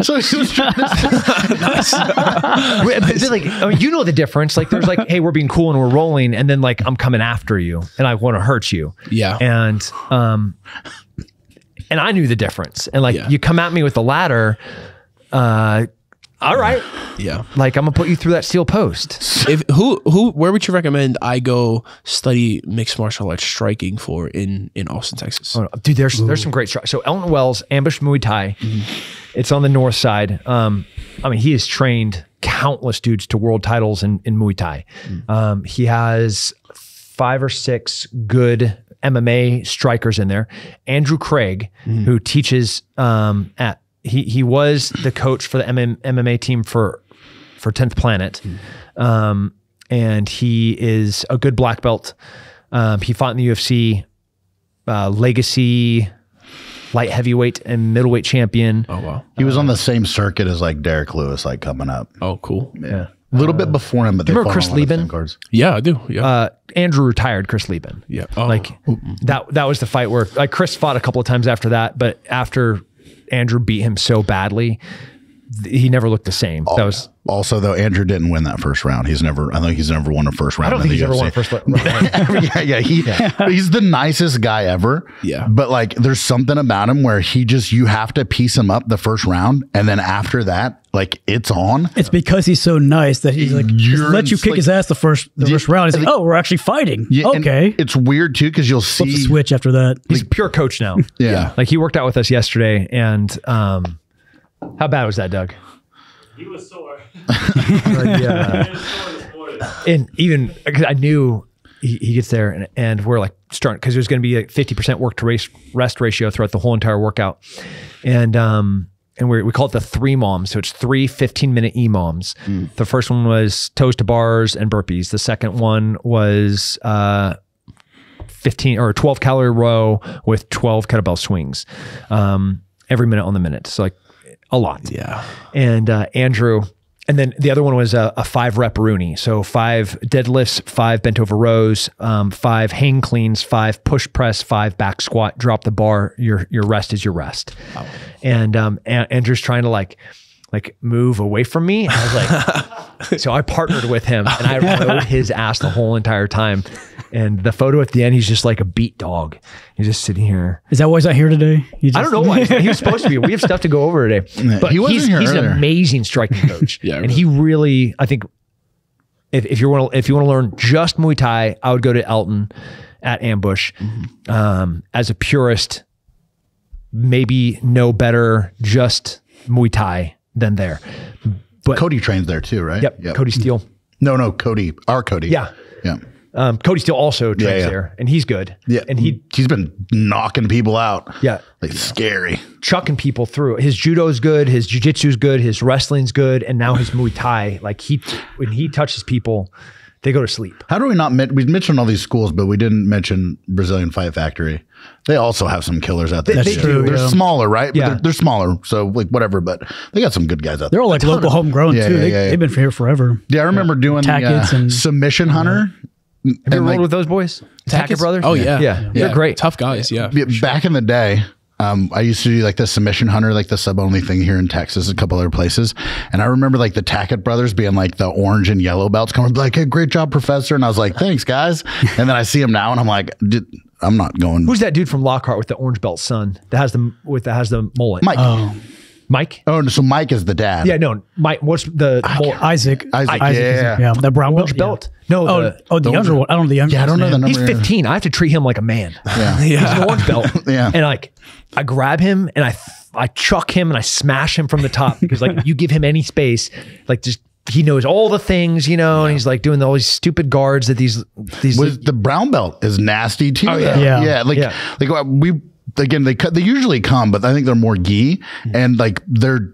so he was trying to But like, I mean, you know the difference. Like, there's like, hey, we're being cool and we're rolling, and then like I'm coming after you and I want to hurt you. Yeah. And um, and I knew the difference. And like, Yeah. you come at me with the ladder. Uh, all right, Yeah. like I'm gonna put you through that steel post. If who who where would you recommend I go study mixed martial arts striking for in in Austin, Texas? Oh. Dude, there's there's some great strikes. So Elton Wells, Ambush Muay Thai. Mm-hmm. It's on the north side. Um, I mean, he has trained countless dudes to world titles in, in Muay Thai. Mm. Um, he has five or six good MMA strikers in there. Andrew Craig, Mm-hmm. who teaches um, at he he was the coach for the MM, MMA team for for 10th Planet. Mm. Um, and he is a good black belt. Um, he fought in the UFC, uh, legacy light heavyweight and middleweight champion. Oh wow. He was on the same circuit as like Derrick Lewis, like coming up. Oh cool. Yeah. A little bit before him, but they remember Chris on one of the Leben? cards. Yeah, I do. Yeah. Uh, Andrew retired Chris Leben. yeah. Oh. Like that that was the fight where like Chris fought a couple of times after that, but after Andrew beat him so badly, he never looked the same. that was Also, though, Andrew didn't win that first round. He's never. I think he's never won a first round. I don't in think the he's ever won a first round. [laughs] yeah, yeah, he, he's the nicest guy ever. Yeah. but like, there's something about him where he just you have to piece him up the first round, and then after that, like it's on. It's because he's so nice that he's like just You're let you kick like- his ass the first the Yeah, first round. He's like, like- oh, we're actually fighting. Yeah, okay, it's weird too because you'll flips a see. switch after that. He's a pure coach now. Yeah. Like he worked out with us yesterday and um how bad was that, Doug? He was sore. yeah. [laughs] [laughs] He was sore this morning. and even because I knew he, he gets there and, and we're like starting because there's going to be a 50% work to race, rest ratio throughout the whole entire workout. And, um, and we we call it the three moms. So it's three 15 minute EMOMs. The first one was toes to bars and burpees. The second one was, uh, 15 or 12 calorie row with 12 kettlebell swings, um, every minute on the minute. So like a lot yeah. and uh, Andrew. And then the other one was a, a five rep Rooney. So five deadlifts, five bent over rows, um, five hang cleans, five push press, five back squat, drop the bar. Your your rest is your rest. And um, A- Andrew's trying to like like move away from me. I was like, [laughs] so I partnered with him and I [laughs] rode his ass the whole entire time. And the photo at the end, he's just like a beat dog. He's just sitting here. Is that why he's not here today? He I don't know why [laughs] he was supposed to be. We have stuff to go over today. But he wasn't he's, here he's an amazing striking coach. Yeah, and he really, I think, if, if you want to if you want to learn just Muay Thai, I would go to Elton at Ambush. Mm-hmm. Um, as a purist, maybe no better just Muay Thai than there. But Cody trains there too, right? yep, Cody Steele. No, no, Cody, our Cody. Yeah. yeah, Um, Cody Steele also trains yeah. there, and he's good. yeah. and he he's been knocking people out. yeah like scary. chucking people through. His judo's good, his jujitsu's good, his wrestling's good, and now his Muay Thai. Like he, when he touches people, they go to sleep. How do we not? men- We mentioned all these schools, but we didn't mention Brazilian Fight Factory. They also have some killers out there. That's too. true, They're yeah. smaller, right? But Yeah. they're, they're smaller, so like whatever. But they got some good guys out there. They're all like local homegrown Yeah, too. yeah, they, yeah, yeah. They've been here forever. Yeah, I remember doing the uh, and- submission hunter. Have you And, ever like, rolled with those boys? Tackett brothers? Oh yeah. Yeah. They're great. Tough guys. Yeah. Yeah, back in the day, um, I used to do like the submission hunter, like the sub only thing here in Texas, a couple other places. And I remember like the Tackett brothers being like the orange and yellow belts coming, like, hey, great job, professor. And I was like, thanks, guys. [laughs] And then I see him now and I'm like, "Did- I'm not going. Who's that dude from Lockhart with the orange belt son that has the with that has the mullet? Mike? Oh. Mike? Oh, so Mike is the dad. Yeah, no, Mike. What's the mullet? Isaac. Isaac, is- yeah. yeah. That brown orange belt. belt? No, Oh, the, oh, the younger one. I don't know the younger. Yeah, I don't know the number. he's 15. I have to treat him like a man. Yeah. [laughs] yeah. He's an orange belt. [laughs] Yeah. And like, I grab him and I I chuck him and I smash him from the top because like you give him any space, like just he knows all the things, you know, and he's like doing all these stupid guards that these these Was the brown belt is nasty too. Oh yeah. Yeah. yeah. Like Yeah. like uh, we again they cut they usually come, but I think they're more gi and like they're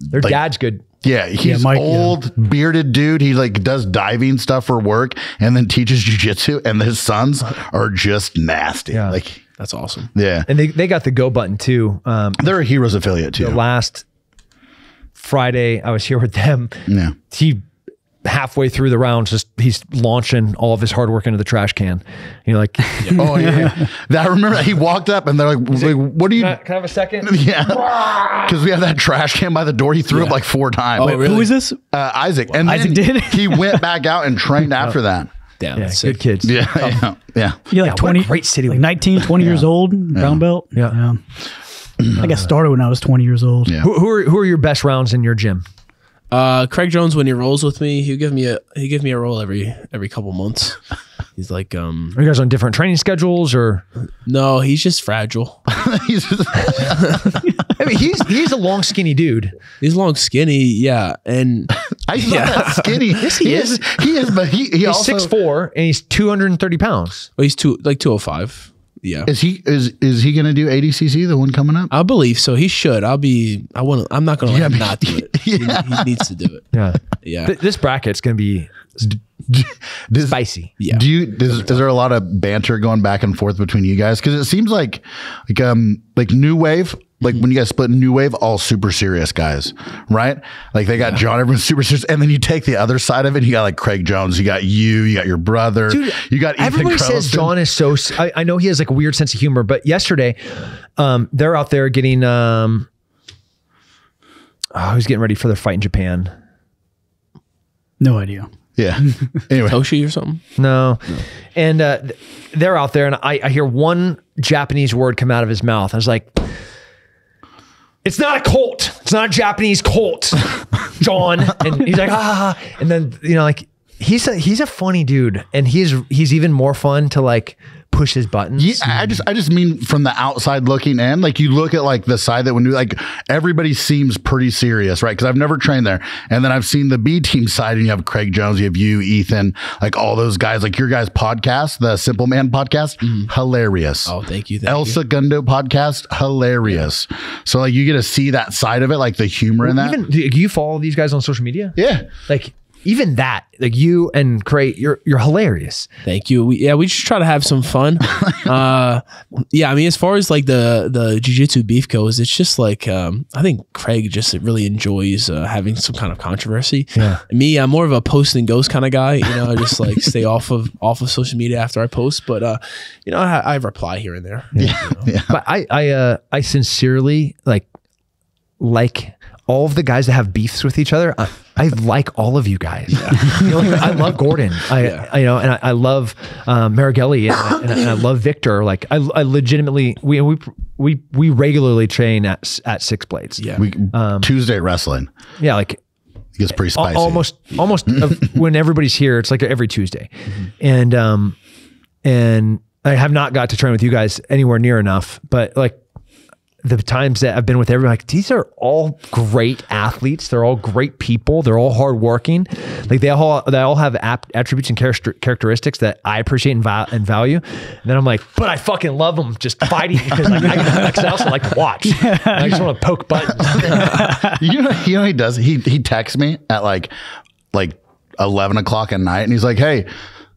their dad's good. yeah he's Mike, yeah. old bearded dude. He like does diving stuff for work and then teaches jujitsu. And his sons are just nasty. Yeah. Like That's awesome. yeah, And they, they got the go button too. Um, they're a Heroes affiliate too. the last Friday I was here with them. Yeah. He halfway through the rounds, just he's launching all of his hard work into the trash can. You're like, can, Oh yeah, yeah. That- I remember he walked up and they're like, like "What do you?" I, can I have a second? [laughs] Yeah, because we have that trash can by the door. He threw it like four times. Oh, really? Who is this? Uh, Isaac. And Isaac did? he went back out and trained [laughs] after that. Damn. Yeah, that's good sick. kids. Yeah, yeah, yeah. You're Yeah, like what a 20, great city like we- 19, 20 years old, brown belt. Yeah. [clears throat] I got started when I was 20 years old. Yeah. Who, who are who are your best rounds in your gym? Uh, Craig Jones, when he rolls with me, he give me a he give me a roll every every couple months. [laughs] He's like, um, Are you guys on different training schedules or? no, he's just fragile. [laughs] He's just- [laughs] I mean, he's he's a long, skinny dude. He's long, skinny, yeah, and I he's not that skinny. yes, he is. He is, but he he He's also six four and he's two hundred and thirty pounds. well, he's two like two oh five. Yeah, is he is is he going to do ADCC the one coming up? I believe so. He should. I'll be. I want. to I'm not gonna let Yeah, him not do it. [laughs] He- Yeah. He, needs to do it. Yeah, Yeah. Th- this bracket's gonna be [laughs] Does, spicy. Yeah. Do you is, is there a lot of banter going back and forth between you guys? Because it seems like like um like new wave. Like when you guys split new wave, all super serious guys, right? Like they got John, everyone's super serious, and then you take the other side of it. You got like Craig Jones, you got you, you got your brother, Dude, you got Ethan everybody says John is so. I know he has like a weird sense of humor, but yesterday, um, they're out there getting. Um, oh, he's getting ready for their fight in Japan. No idea. Yeah. [laughs] Anyway, Toshi or something. No, and uh, they're out there, and I, I hear one Japanese word come out of his mouth. I was like. It's not a Colt. It's not a Japanese Colt, [laughs] John. And he's like, ha ha ha. And then, you know, like he's a he's a funny dude. And he's he's even more fun to like push his buttons. Yeah, I just I just mean from the outside looking in, like you look at like the side that when you like everybody seems pretty serious, right? Because I've never trained there, and then I've seen the B team side, and you have Craig Jones, you have you, Ethan, like all those guys, like your guys' podcast, the Simple Man podcast, mm-hmm. hilarious. Oh, thank you. Thank El you. Segundo podcast, hilarious. So like you get to see that side of it, like the humor in that. Even do you follow these guys on social media? yeah. Like even that, like you and Cray, you're you're hilarious. Thank you. We, yeah, we just try to have some fun. [laughs] uh, yeah, I mean, as far as like the the jujitsu beef goes, it's just like um, I think Craig just really enjoys uh, having some kind of controversy. Yeah. Me, I'm more of a post and ghost kind of guy. You know, I just like [laughs] stay off of off of social media after I post, but uh, you know, I, I reply here and there. Yeah. [laughs] yeah. But I I uh I sincerely like like all of the guys that have beefs with each other. I, I like all of you guys. You know, like, I love Gordon. I, I you know, and I, I love um, Meregali, and, I- and, and I love Victor. Like I, I legitimately we we we we regularly train at at Six Blades. Yeah. We Tuesday wrestling yeah, like it gets pretty spicy. almost almost of [laughs] when everybody's here it's like every tuesday Mm-hmm. and um and i have not got to train with you guys anywhere near enough but like the times that i've been with everyone like these are all great athletes. They're all great people. They're all hardworking. Like they all they all have attributes and character- characteristics that i appreciate and, and value. And then i'm like but i fucking love them just fighting because like, I, 'cause I also like to watch. I just want to poke buttons. [laughs] You know, you know, he does. He he texts me at like like eleven o'clock at night, and he's like, "Hey,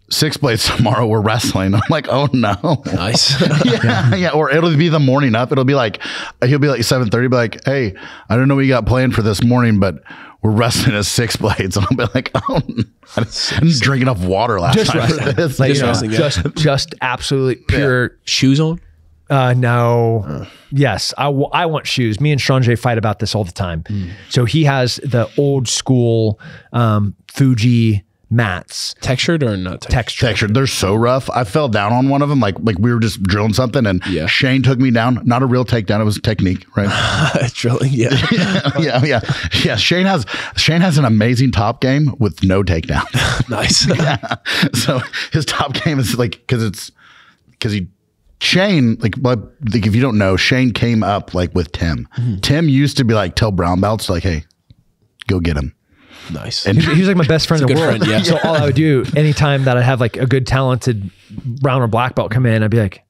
six blades [laughs] tomorrow. We're wrestling." I'm like, "Oh no." Nice. [laughs] yeah, yeah. Or it'll be the morning up. It'll be like he'll be like seven thirty. Be like, hey, I don't know what you got planned for this morning, but we're wrestling at six [laughs] blades. And I'll be like, oh, I didn't drink enough water last Just night wrestling. this. Like, Just you know, wrestling, yeah. just, just absolutely pure. Shoes on. Uh, no. Yes, I, w- I want shoes. Me and Strange fight about this all the time. So he has the old school um, Fuji mats Textured or not textured? Textured. Texture. They're so rough. I fell down on one of them. Like like we were just drilling something, and Yeah. Shane took me down. Not a real takedown. It was technique, right? [laughs] Drilling. [laughs] Yeah. yeah, yeah, yeah. Shane has Shane has an amazing top game with no takedown. [laughs] nice. yeah. so his top game is like because it's because he Shane like but like if you don't know Shane came up like with Tim. Mm-hmm. Tim used to be like tell brown belts like hey go get him. Nice. And He he was like my best friend in the world. friend, yeah. So all I would do [laughs] anytime that I have like a good talented brown or black belt come in, I'd be like,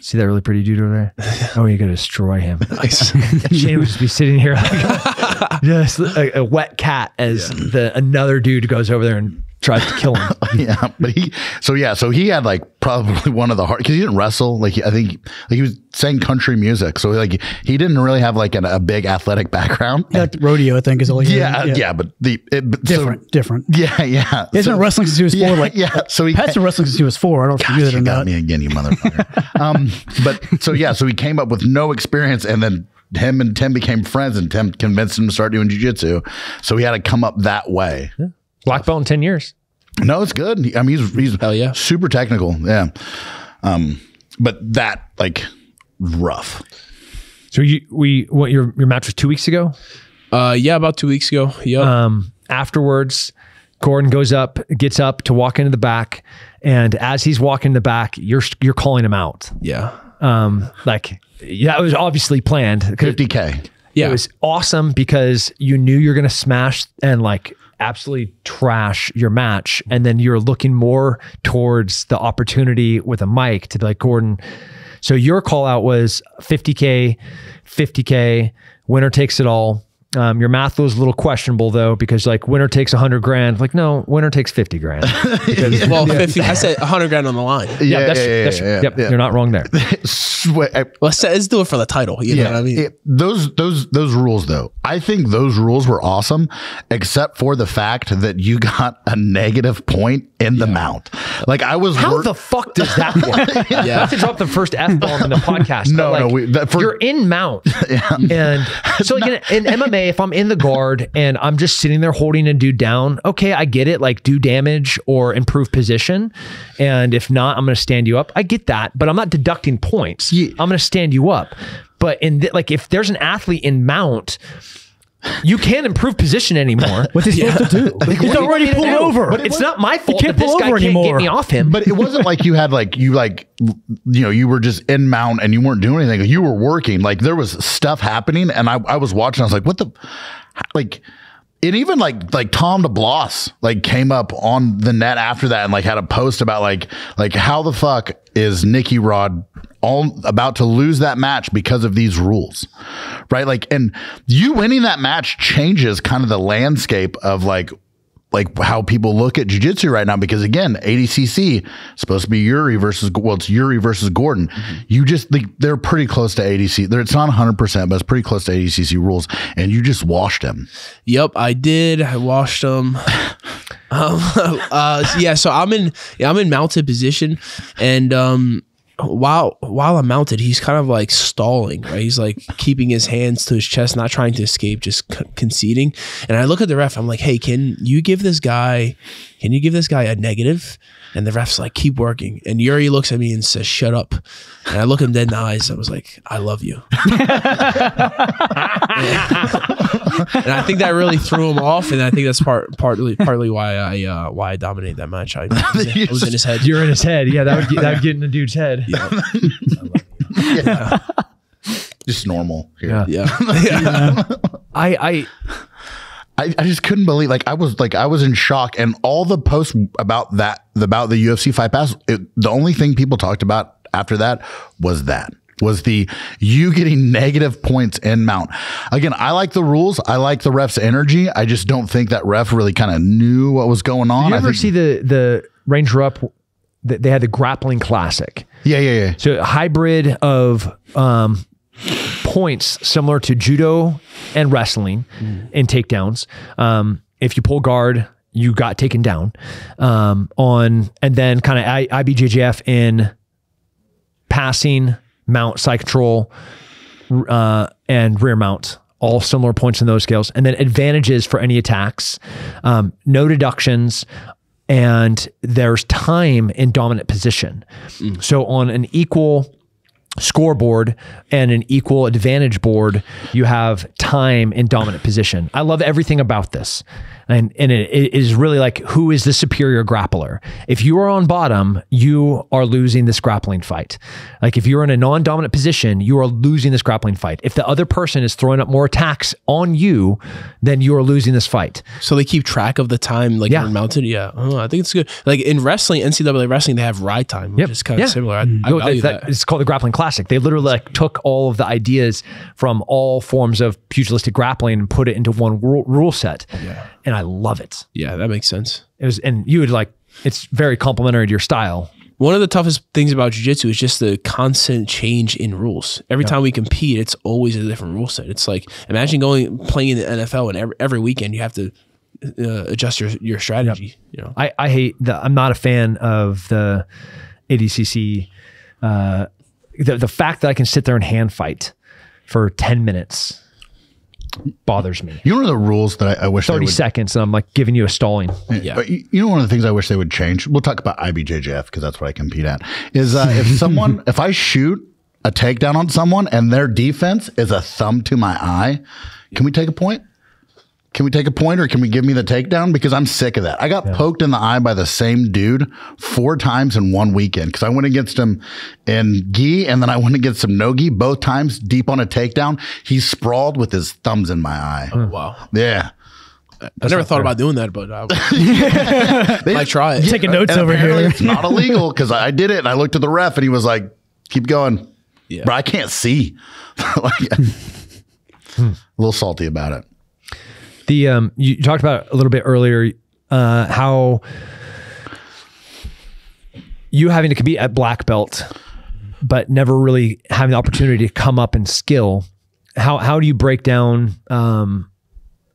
"See that really pretty dude over there? Oh, you gotta destroy him." [laughs] nice. Shane would just be sitting here like [laughs] just a, a wet cat as the another dude goes over there and tries to kill him. [laughs] yeah, but he so yeah, so he had like probably one of the hard because he didn't wrestle. Like I think like he was saying country music, so like he didn't really have like an, a big athletic background. Yeah, like [laughs] rodeo, I think, is all he Yeah, yeah, but the it, but so- Different, different. yeah, yeah. He's So- been wrestling since he was four. like, yeah. So he Pat's been wrestling since he was four. I don't know if you knew that or got not. me again, you motherfucker. [laughs] um, but so yeah, so he came up with no experience, and then him and Tim became friends, and Tim convinced him to start doing jujitsu. So he had to come up that way. Black belt in ten years. No, it's good. I mean, he's he's Hell yeah. super technical. Yeah, um, but that like rough. So you we what your your match was two weeks ago. Uh, yeah, about two weeks ago. Yep. Um, afterwards, Gordon goes up, gets up to walk into the back, and as he's walking in the back, you're you're calling him out. yeah. Um, like that was obviously planned. 'Cause Fifty k. Yeah. It was awesome because you knew you're going to smash and like absolutely trash your match. And then you're looking more towards the opportunity with a mic to be like, Gordon. So your call out was 50K, 50K, winner takes it all. Um, your math was a little questionable though, because like winner takes a hundred grand. Like, no, winner takes 50 grand. [laughs] Because, well, 50, I said 100 grand on the line. yeah, that's, that's yep, you're not wrong there. [laughs] Sweat. Let's, let's do it for the title. You know what I mean? it- those those those rules though. I think those rules were awesome, except for the fact that you got a negative point in the mount. Like I was How wor- the fuck does that work? Yeah. [laughs] Not to drop the first F bomb in the podcast. No, but, no, we- that- for- you're in mount. And so, like in, in MMA, if I'm in the guard [laughs] and I'm just sitting there holding a dude down, okay, I get it. Like do damage or improve position. And if not, I'm going to stand you up. I get that, but I'm not deducting points. Yeah. I'm going to stand you up. But in th- like, if there's an athlete in mount, you can't improve position anymore. [laughs] What's he supposed to do? [laughs] He's What are you already pulled do? over. But it's not my fault can't that this pull guy over can't anymore. get me off him. but it wasn't like you had like you like you know you were just in mount and you weren't doing anything. You were working. Like there was stuff happening, and I I was watching. I was like, what the like. And even like like Tom DeBlass like came up on the net after that and like had a post about like like how the fuck is Nicky Rod all about to lose that match because of these rules, right? Like, and you winning that match changes kind of the landscape of like like how people look at jujitsu right now because again ADCC is supposed to be Yuri versus well it's Yuri versus Gordon you just like they're pretty close to ADC they're, it's not 100% but it's pretty close to ADCC rules and you just washed them Yep, I did. I washed them. [laughs] um, [laughs] uh, yeah, so I'm in. Yeah, I'm in mounted position, and um, while while I'm mounted, he's kind of like stalling. Right, he's like [laughs] keeping his hands to his chest, not trying to escape, just c- conceding. And I look at the ref. I'm like, Hey, can you give this guy? Can you give this guy a negative? And the ref's like, keep working. And Yuri looks at me and says, shut up. And I look him dead in the eyes. I was like, I love you. [laughs] and I think that really threw him off, and I think that's part partly partly why I uh, why I dominated that match. I, I [laughs] was, in, I was in his head. You're in his head. Yeah, that would get, that would get in the dude's head. Yeah. [laughs] just normal here. Yeah. Yeah, I, I, I, I just couldn't believe like I was like I was in shock and all the posts about that about the UFC fight pass it, the only thing people talked about after that was that was the you getting negative points in mount. Again, I like the rules. I like the ref's energy. I just don't think that ref really kind of knew what was going on. you I ever think, see the the Ranger Up? th- They had the grappling classic. yeah, yeah, yeah. So hybrid of um, points similar to judo and wrestling in takedowns. Um, if you pull guard, you got taken down um, on, and then kind of IBJJF in passing, mount, side control, uh, and rear mount. All similar points in those scales, and then advantages for any attacks, um, no deductions, and there's time in dominant position. So on an equal scoreboard and an equal advantage board, you have time in dominant position. I love everything about this. And, and it, it is really like who is the superior grappler? If you are on bottom, you are losing this grappling fight. Like if you're in a non-dominant position, you are losing this grappling fight. If the other person is throwing up more attacks on you, then you are losing this fight. So they keep track of the time, like Yeah. you're mounted. Yeah, oh, I think it's good. Like in wrestling, NCAA wrestling, they have ride time, which Yep. is kind of Yeah. similar. I, I value that- that. It's called the grappling classic. They literally like took all of the ideas from all forms of pugilistic grappling and put it into one rule, rule set. Yeah. And I love it. Yeah, that makes sense. It was, and you would like, it's very complimentary to your style. One of the toughest things about jiu-jitsu is just the constant change in rules. Every time we compete, it's always a different rule set. It's like imagine going playing in the NFL and every, every weekend you have to uh, adjust your your strategy. You know, I, I hate the, I'm not a fan of the ADCC. Uh, the, the fact that I can sit there and hand fight for 10 minutes bothers me. You know one of the rules that I, I wish they 30 would, seconds and I'm like giving you a stalling. Yeah. You you know, one of the things I wish they would change. We'll talk about IBJJF because that's what I compete at. Is uh, if [laughs] someone, if I shoot a takedown on someone and their defense is a thumb to my eye, can we take a point? Can we take a point or can we give me the takedown? Because I'm sick of that. I got poked in the eye by the same dude four times in one weekend because I went against him in gi and then I went against him no gi both times deep on a takedown. He sprawled with his thumbs in my eye. wow. Yeah. I never thought about doing that, but I uh, [laughs] [laughs] might try it. Taking notes And over here. It's not illegal because I did it and I looked at the ref and he was like, keep going. Yeah. But I can't see. [laughs] like, hmm. a little salty about it. The um, you talked about a little bit earlier uh, how you having to compete at black belt, but never really having the opportunity to come up in skill. How how do you break down um,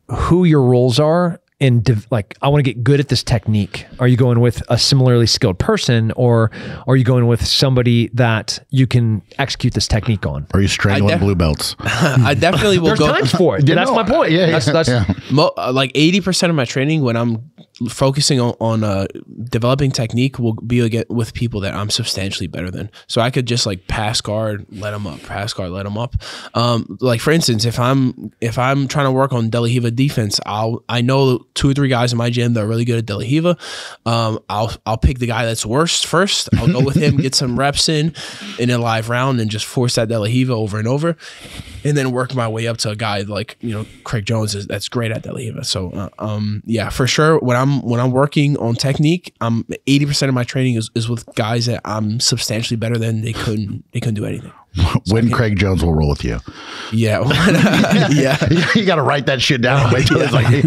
who your roles are? And div- like, I want to get good at this technique. Are you going with a similarly skilled person, or are you going with somebody that you can execute this technique on? Are you strangling def- blue belts? [laughs] I definitely will There's go. times for it. [laughs] You that's know, my point. yeah, that's, yeah, that's, yeah. Mo- uh, like 80% of my training when I'm focusing on, on uh, developing technique will be again with people that I'm substantially better than. So I could just like pass guard, let them up, pass guard, let them up. Um, like for instance, if I'm if I'm trying to work on De La Riva defense, I'll I know two or three guys in my gym that are really good at De La Riva. Um, I'll I'll pick the guy that's worst first. I'll go with him, get some reps in in a live round, and just force that De La Riva over and over and then work my way up to a guy like you know Craig Jones is that's great at De La Riva. So uh, um yeah, for sure when I'm when I'm working on technique, I'm 80% of my training is, is with guys that I'm substantially better than. They couldn't they couldn't do anything. [laughs] when Craig Jones will roll with you. Yeah, [laughs] yeah. [laughs] you got to write that shit down. and Wait till it's like, hey,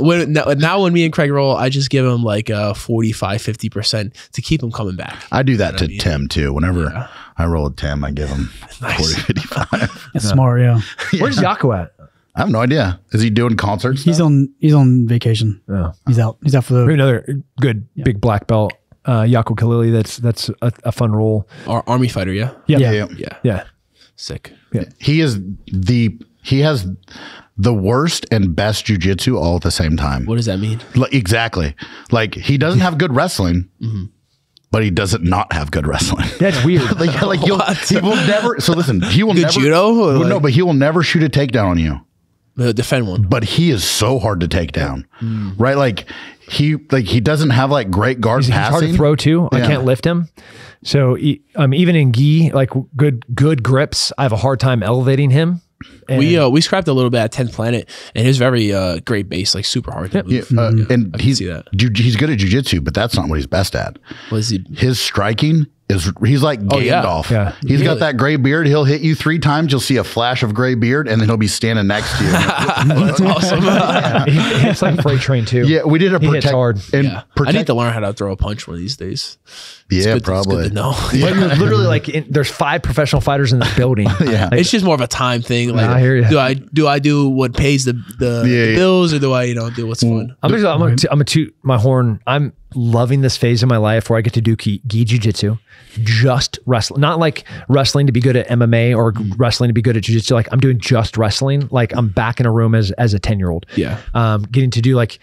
When now, now when me and Craig roll, I just give him like uh 45 50% to keep him coming back. I do that to Tim too. Whenever I roll with Tim, I give him 40, 55. That's smart. Yeah, where's Yako at? I have no idea. Is he doing concerts? he's on. He's on vacation. Oh. He's out. He's out for Maybe the. another good big black belt, uh, Yako Kalili. That's that's a, a fun role. Our army fighter, yeah, Yeah, yeah, yeah, yeah. yeah, sick. He is the he has the worst and best jujitsu all at the same time. What does that mean? Like, exactly. Like he doesn't have good wrestling, but he doesn't not have good wrestling. [laughs] That's weird. [laughs] like, like he'll, he will never. So listen, he will Good never judo, or Well, no, but he will never shoot a takedown on you. Uh, defend one. But he is so hard to take down, right? Like he like he doesn't have like great guard He's, he's hard to throw too. I can't lift him. So e- um, even in gi, like good good grips, I have a hard time elevating him. And We uh, we scrapped a little bit at 10th Planet, and his very uh, great base, like super hard to move. Yeah, uh, and can he's see that. ju- he's good at jujitsu, but that's not what he's best at. Was he? His striking is he's like Oh, yeah. Gandalf. Yeah. He's got that gray beard. He'll hit you three times. You'll see a flash of gray beard, and then he'll be standing next to you. [laughs] That's awesome. [laughs] He, it's like freight train too. yeah, we did a He hits protect. hard. And yeah. I need to learn how to throw a punch one of these days. It's yeah, good- it's good probably. to know. But [laughs] you're literally like, in, there's five professional fighters in this building. Yeah. Like, It's just more of a time thing. Like, I hear ya. do I do I do what pays the the, Yeah, the yeah. bills, or do I you know do what's mm. fun? I'm gonna, I'm gonna, t- I'm gonna toot my horn. I'm loving this phase of my life where I get to do gi, gi jujitsu, just wrestling, not like wrestling to be good at MMA or wrestling to be good at jujitsu. Like I'm doing just wrestling. Like I'm back in a room as as a ten year old. Yeah. Um, getting to do like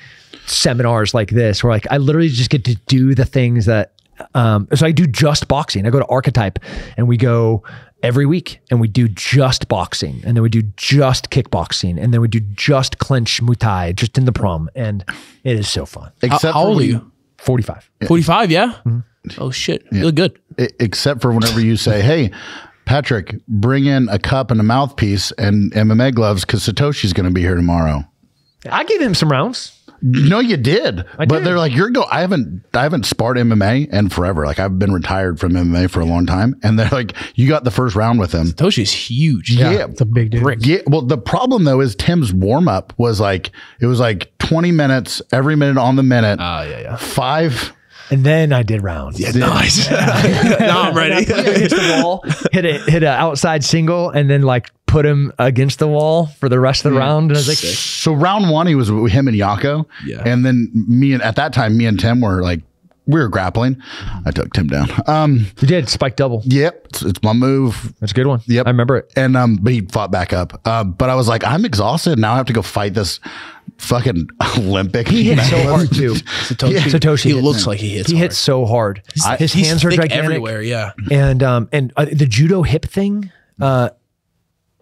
seminars like this, where like I literally just get to do the things that. Um, so I do just boxing. I go to Archetype, and we go every week, and we do just boxing, and then we do just kickboxing, and then we do just clinch Muay Thai, just in the prom, and it is so fun. Except how for old are when- you? Forty five. Forty five. Yeah. Mm-hmm. Oh shit. You look good. e- except for whenever you say, "Hey, Patrick, bring in a cup and a mouthpiece and MMA gloves because Satoshi's going to be here tomorrow." I gave him some rounds. No, you did, but did. they're like, "You're go." I haven't, I haven't sparred MMA and forever. Like I've been retired from MMA for a long time, and they're like, "You got the first round with him." Toshi's huge. Yeah, It's a big dude. Yeah, well, the problem though is Tim's warm up was like it was like 20 minutes every minute on the minute. Oh yeah, yeah. Five. And then I did rounds. Yeah, Nice. [laughs] now I'm ready. [laughs] hit the wall, hit a hit an outside single, and then like put him against the wall for the rest of the hmm. round. And I was like, So round one, he was with him and Yako. Yeah. And then me and at that time, me and Tim were like, we were grappling. I took Tim down. Um, you did spike double. yep, it's, it's my move. That's a good one. Yep. I remember it. And um, but he fought back up. Um, but I was like, I'm exhausted. Now I have to go fight this fucking [laughs] Olympic. He hit so hard too. [laughs] Satoshi, Satoshi he hits- looks like he hits. He hard. hits so hard. His He's hands are thick gigantic. everywhere. Yeah. and um and uh, the judo hip thing uh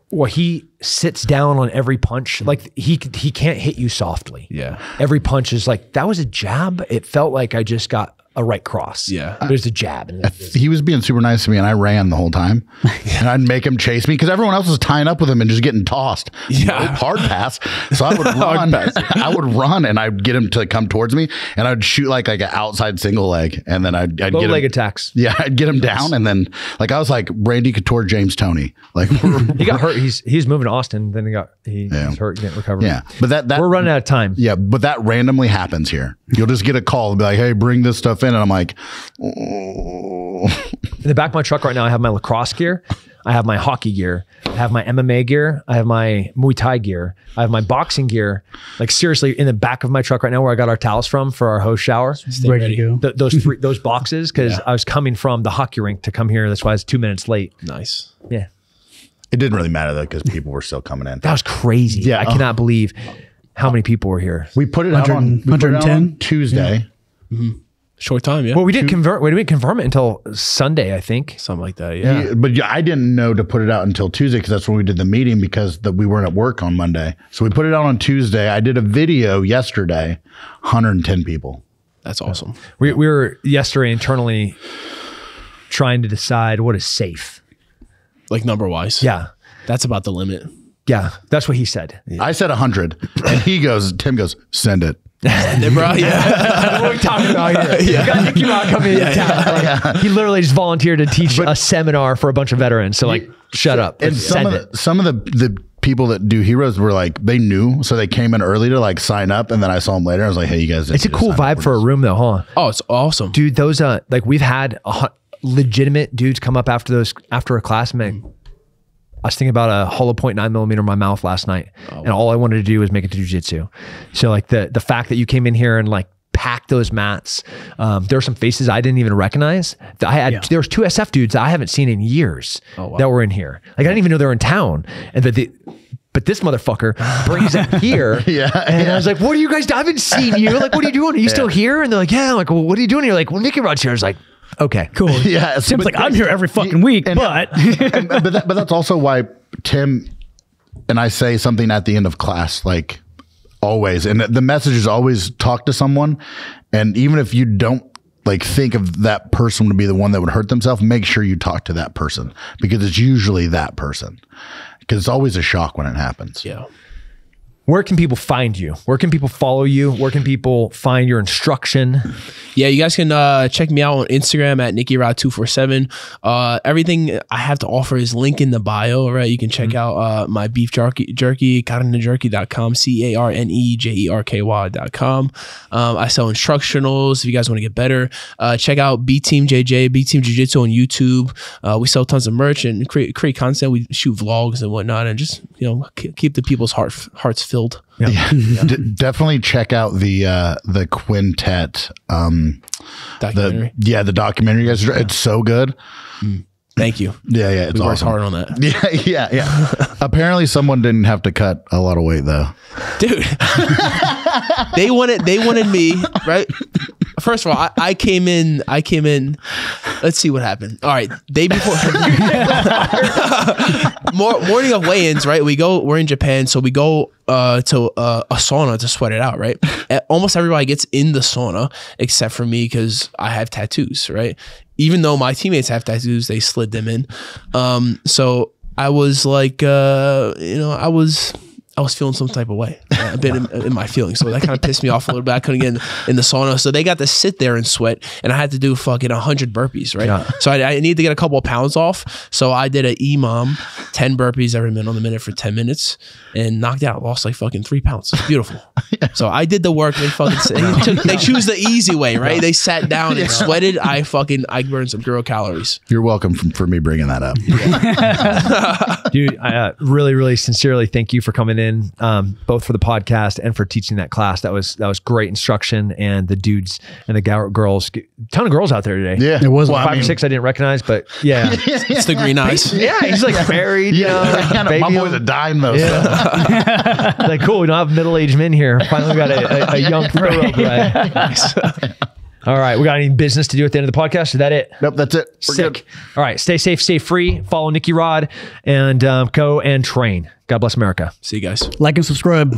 where he sits down on every punch like he he can't hit you softly Yeah. every punch is like that was a jab it felt like i just got a right cross Yeah. There's a jab and it's- he was being super nice to me and I ran the whole time. [laughs] and I'd make him chase me because everyone else was tying up with him and just getting tossed. Yeah. Nope, hard pass. So I [laughs] would run. [laughs] I would run and I'd get him to come towards me and I'd shoot like like an outside single leg and then I'd, I'd low get leg him. attacks Yeah, I'd get him down and then like I was like Randy Couture, James Toney. Like he got hurt he's he's moving to austin then he got he, Yeah. he's hurt he didn't recover yeah, but that that we're running out of time Yeah, but that randomly happens here. You'll just get a call and be like, "Hey, bring this stuff in," and I'm like, oh. [laughs] in the back of my truck right now i have my lacrosse gear i have my hockey gear i have my mma gear i have my muay thai gear i have my boxing gear like seriously in the back of my truck right now where i got our towels from for our hose shower Stay ready, ready. to go. th- those three [laughs] those boxes because I was coming from the hockey rink to come here. That's why I was two minutes late. Nice. Yeah, It didn't really matter though because people were still coming in. that was crazy. Yeah. I cannot believe how many people were here. We put it out 100 we put it out on 110? Tuesday. Mm-hmm. Short time. Yeah. Well, we didn't convert. We didn't confirm it until Sunday, I think. Something like that. Yeah. Yeah, but yeah, I didn't know to put it out until Tuesday because that's when we did the meeting because the, we weren't at work on Monday. So we put it out on Tuesday. I did a video yesterday, 110 people. That's awesome. We, we were yesterday internally trying to decide what is safe. Like number wise. Yeah, That's about the limit. yeah, that's what he said. I said 100, and he goes, Tim goes, send it. [laughs] bro. Yeah. what [laughs] are we talking about here? You got Nicky Rod coming into town. Like, He literally just volunteered to teach a seminar for a bunch of veterans. So like, shut up. And Send some of it. the, some of the the people that do heroes were like they knew, so they came in early to like sign up, and then I saw them later. I was like, hey, you guys, It's a cool vibe for a room though, huh? Oh, it's awesome. dude those uh like we've had a, hu- legitimate dudes come up after those after a class and make- I was thinking about a hollow point nine millimeter in my mouth last night, and all I wanted to do was make it to jujitsu. So like the the fact that you came in here and like packed those mats, um, there were some faces I didn't even recognize. I had Yeah. there was two SF dudes I haven't seen in years that were in here. Like I didn't even know they were in town, and that the. But this motherfucker brings it [laughs] here. Yeah, And I was like, what are you guys? I haven't seen you. Like, what are you doing? Are you [laughs] still here? And they're like, yeah. I'm like, well, what are you doing? here? like, well, Nicky Rod's here. I was like, okay, Cool. [laughs] Yeah, Tim's like, I'm here every fucking week, and- but [laughs] and, but that, but that's also why Tim and I say something at the end of class, like always. And the message is always talk to someone, and even if you don't like think of that person to be the one that would hurt themselves, make sure you talk to that person because it's usually that person. Because it's always a shock when it happens. Yeah. Where can people find you? Where can people follow you? Where can people find your instruction? Yeah, you guys can uh, check me out on Instagram at NickyRod247. Uh, everything I have to offer is link in the bio, right? You can check out uh, my beef jerky, jerky carnejerky.com, C A R N E J E R K Y.com. Um, I sell instructionals if you guys want to get better. Uh, check out B Team JJ, B Team Jiu Jitsu on YouTube. Uh, we sell tons of merch and create, create content. We shoot vlogs and whatnot and just, you know, keep the people's heart, hearts filled. [laughs] D- definitely check out the uh, the quintet. Um, Documentary. the yeah, the documentary. You guys, it's so good. Thank you. Yeah, yeah, it's We awesome. hard on that. [laughs] Yeah, yeah, yeah. [laughs] Apparently, someone didn't have to cut a lot of weight though. dude. they wanted they wanted me right. First of all, I, I came in. I came in. Let's see what happened. All right, day before. [laughs] Morning of weigh-ins, right? We go. We're in Japan, so we go uh, to uh, a sauna to sweat it out, right? [laughs] Almost everybody gets in the sauna except for me because I have tattoos, right? Even though my teammates have tattoos, they slid them in. Um, so I was like, uh, you know, I was. I was feeling some type of way, uh, a bit in, in my feelings. So that kind of pissed me off a little bit. I couldn't get in, in the sauna. So they got to sit there and sweat, and I had to do fucking 100 burpees, right? Yeah. So I, I need to get a couple of pounds off. So I did an EMOM, 10 burpees every minute on the minute for 10 minutes and knocked out, lost like fucking three pounds. It's beautiful. [laughs] So I did the work. They fucking, they, took, they choose the easy way, right? They sat down and sweated. I fucking, I burned some zero calories. You're welcome for, for me bringing that up. [laughs] Dude, I uh, really, really sincerely thank you for coming in, um, both for the podcast and for teaching that class. That was that was great instruction, and the dudes and the gal- girls, ton of girls out there today. Yeah, It was Well, I five or six I didn't recognize, but yeah, [laughs] It's the green eyes. yeah, he's like married. Yeah, you know, [laughs] my boy's a dime though. so- [laughs] like cool. We don't have middle aged men here. Finally, we got a, a, a young pro guy. All right, we got any business to do at the end of the podcast? Is that it? Nope, that's it. We're Sick. good. All right, stay safe, stay free. Follow Nicky Rod and um, go and train. God bless America. See you guys. Like and subscribe.